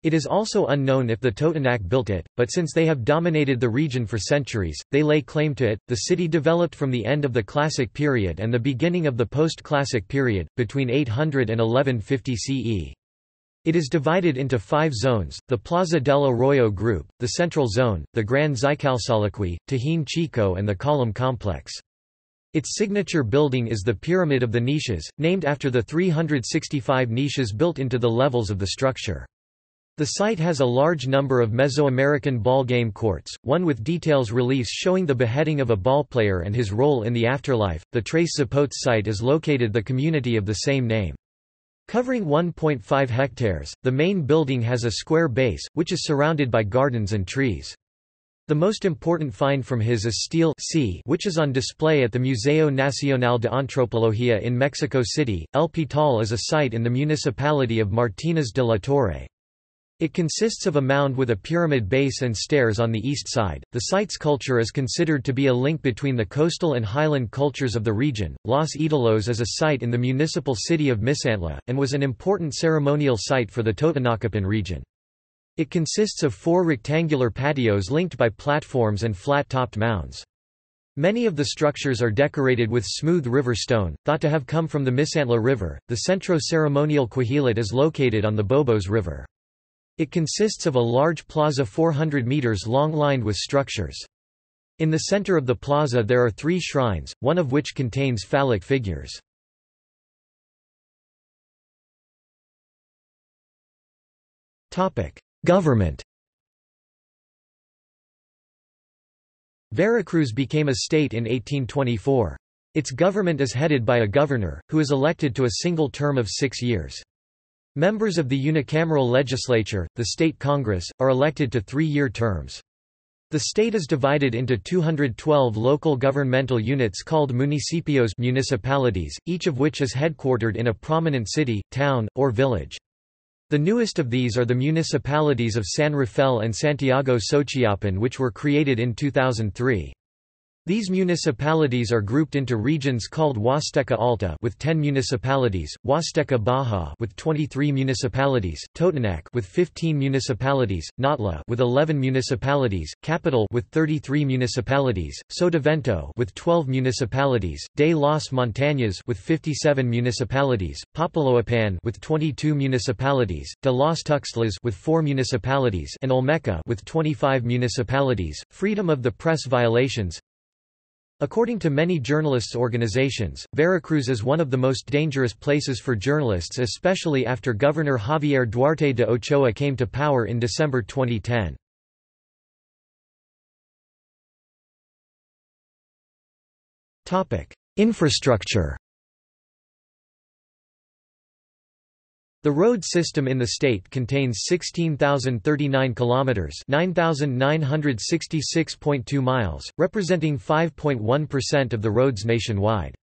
It is also unknown if the Totonac built it, but since they have dominated the region for centuries, they lay claim to it. The city developed from the end of the Classic period and the beginning of the post-Classic period, between 800 and 1150 CE. It is divided into five zones, the Plaza del Arroyo group, the Central Zone, the Gran Xicalcoliuhqui, Tajín Chico and the Column Complex. Its signature building is the Pyramid of the Niches, named after the 365 niches built into the levels of the structure. The site has a large number of Mesoamerican ball game courts, one with details reliefs showing the beheading of a ballplayer and his role in the afterlife. The Tres Zapotes site is located the community of the same name. Covering 1.5 hectares, the main building has a square base, which is surrounded by gardens and trees. The most important find from his is steel C, which is on display at the Museo Nacional de Antropología in Mexico City. El Pital is a site in the municipality of Martínez de la Torre. It consists of a mound with a pyramid base and stairs on the east side. The site's culture is considered to be a link between the coastal and highland cultures of the region. Los Ídolos is a site in the municipal city of Misantla, and was an important ceremonial site for the Totonacapan region. It consists of four rectangular patios linked by platforms and flat-topped mounds. Many of the structures are decorated with smooth river stone, thought to have come from the Misantla River. The Centro Ceremonial Quijilot is located on the Bobos River. It consists of a large plaza 400 meters long lined with structures. In the center of the plaza there are three shrines, one of which contains phallic figures. Government Veracruz became a state in 1824. Its government is headed by a governor, who is elected to a single term of six years. Members of the unicameral legislature, the state congress, are elected to three-year terms. The state is divided into 212 local governmental units called municipios municipalities, each of which is headquartered in a prominent city, town, or village. The newest of these are the municipalities of San Rafael and Santiago Xochiapan which were created in 2003. These municipalities are grouped into regions called Huasteca Alta with 10 municipalities, Huasteca Baja with 23 municipalities, Totonac with 15 municipalities, Nautla with 11 municipalities, Capital with 33 municipalities, Sotavento with 12 municipalities, De las Montañas with 57 municipalities, Papaloapan with 22 municipalities, De las Tuxtlas with 4 municipalities and Olmeca with 25 municipalities. Freedom of the press violations According to many journalists' organizations, Veracruz is one of the most dangerous places for journalists especially after Governor Javier Duarte de Ochoa came to power in December 2010. Infrastructure The road system in the state contains 16,039 kilometers, 9,966.2 miles, representing 5.1% of the roads nationwide.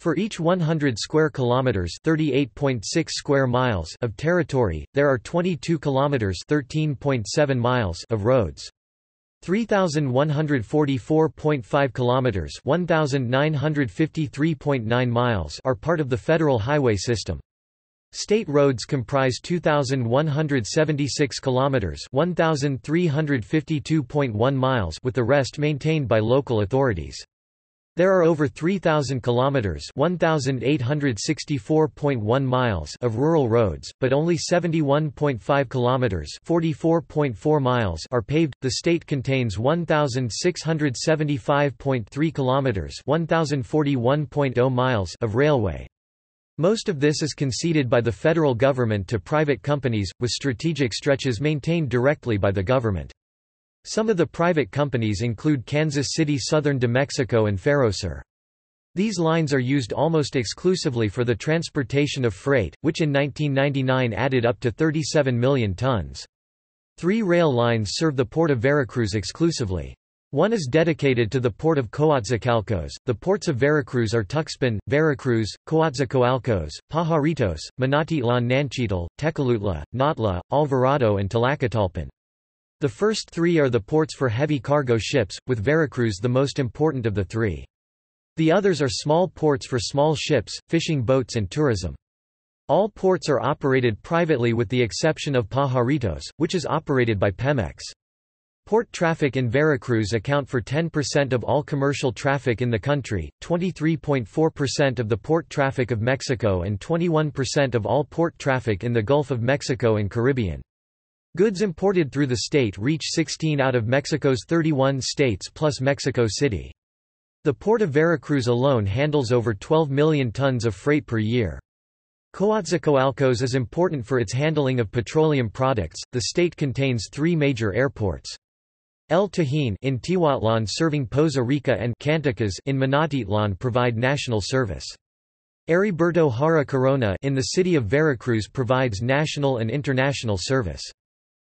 For each 100 square kilometers, 38.6 square miles of territory, there are 22 kilometers, 13.7 miles of roads. 3144.5 kilometers, 1953.9 miles are part of the federal highway system. State roads comprise 2176 kilometers, 1352.1 miles with the rest maintained by local authorities. There are over 3000 kilometers, 1864.1 miles of rural roads, but only 71.5 kilometers, 44.4 miles are paved. The state contains 1675.3 kilometers, 1041.0 miles of railway. Most of this is conceded by the federal government to private companies, with strategic stretches maintained directly by the government. Some of the private companies include Kansas City Southern de Mexico and Ferrosur. These lines are used almost exclusively for the transportation of freight, which in 1999 added up to 37 million tons. Three rail lines serve the port of Veracruz exclusively. One is dedicated to the port of Coatzacoalcos. The ports of Veracruz are Tuxpan, Veracruz, Coatzacoalcos, Pajaritos, Minatitlan Nanchital, Tecolutla, Nautla, Alvarado and Tlacotalpan. The first three are the ports for heavy cargo ships, with Veracruz the most important of the three. The others are small ports for small ships, fishing boats and tourism. All ports are operated privately with the exception of Pajaritos, which is operated by Pemex. Port traffic in Veracruz account for 10% of all commercial traffic in the country, 23.4% of the port traffic of Mexico and 21% of all port traffic in the Gulf of Mexico and Caribbean. Goods imported through the state reach 16 out of Mexico's 31 states plus Mexico City. The port of Veracruz alone handles over 12 million tons of freight per year. Coatzacoalcos is important for its handling of petroleum products. The state contains three major airports. El Tajín in Tihuatlan serving Poza Rica and Canticas in Minatitlan provide national service. Heriberto Jara Corona in the city of Veracruz provides national and international service.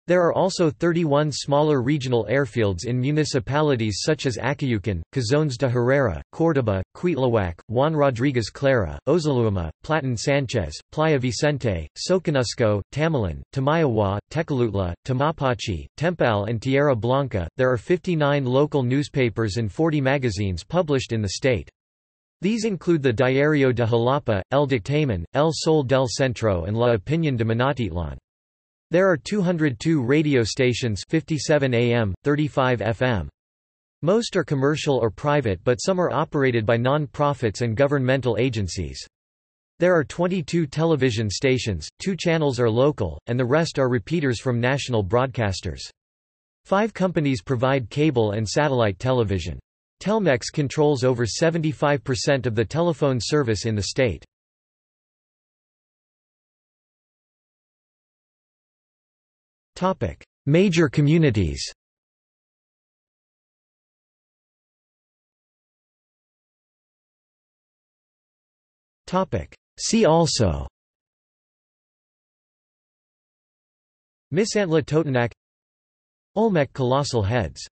There are also 31 smaller regional airfields in municipalities such as Acayucan, Cazones de Herrera, Córdoba, Cuitlahuac, Juan Rodriguez Clara, Ozuluama, Platón Sánchez, Playa Vicente, Soconusco, Tamalan, Tamiahua, Tecolutla, Temapache, Tempoal, and Tierra Blanca. There are 59 local newspapers and 40 magazines published in the state. These include the Diario de Jalapa, El Dictamen, El Sol del Centro and La Opinión de Minatitlan. There are 202 radio stations 57 AM, 35 FM. Most are commercial or private but some are operated by non-profits and governmental agencies. There are 22 television stations, two channels are local, and the rest are repeaters from national broadcasters. Five companies provide cable and satellite television. Telmex controls over 75% of the telephone service in the state. Major communities See also Misantla Totonac Olmec Colossal Heads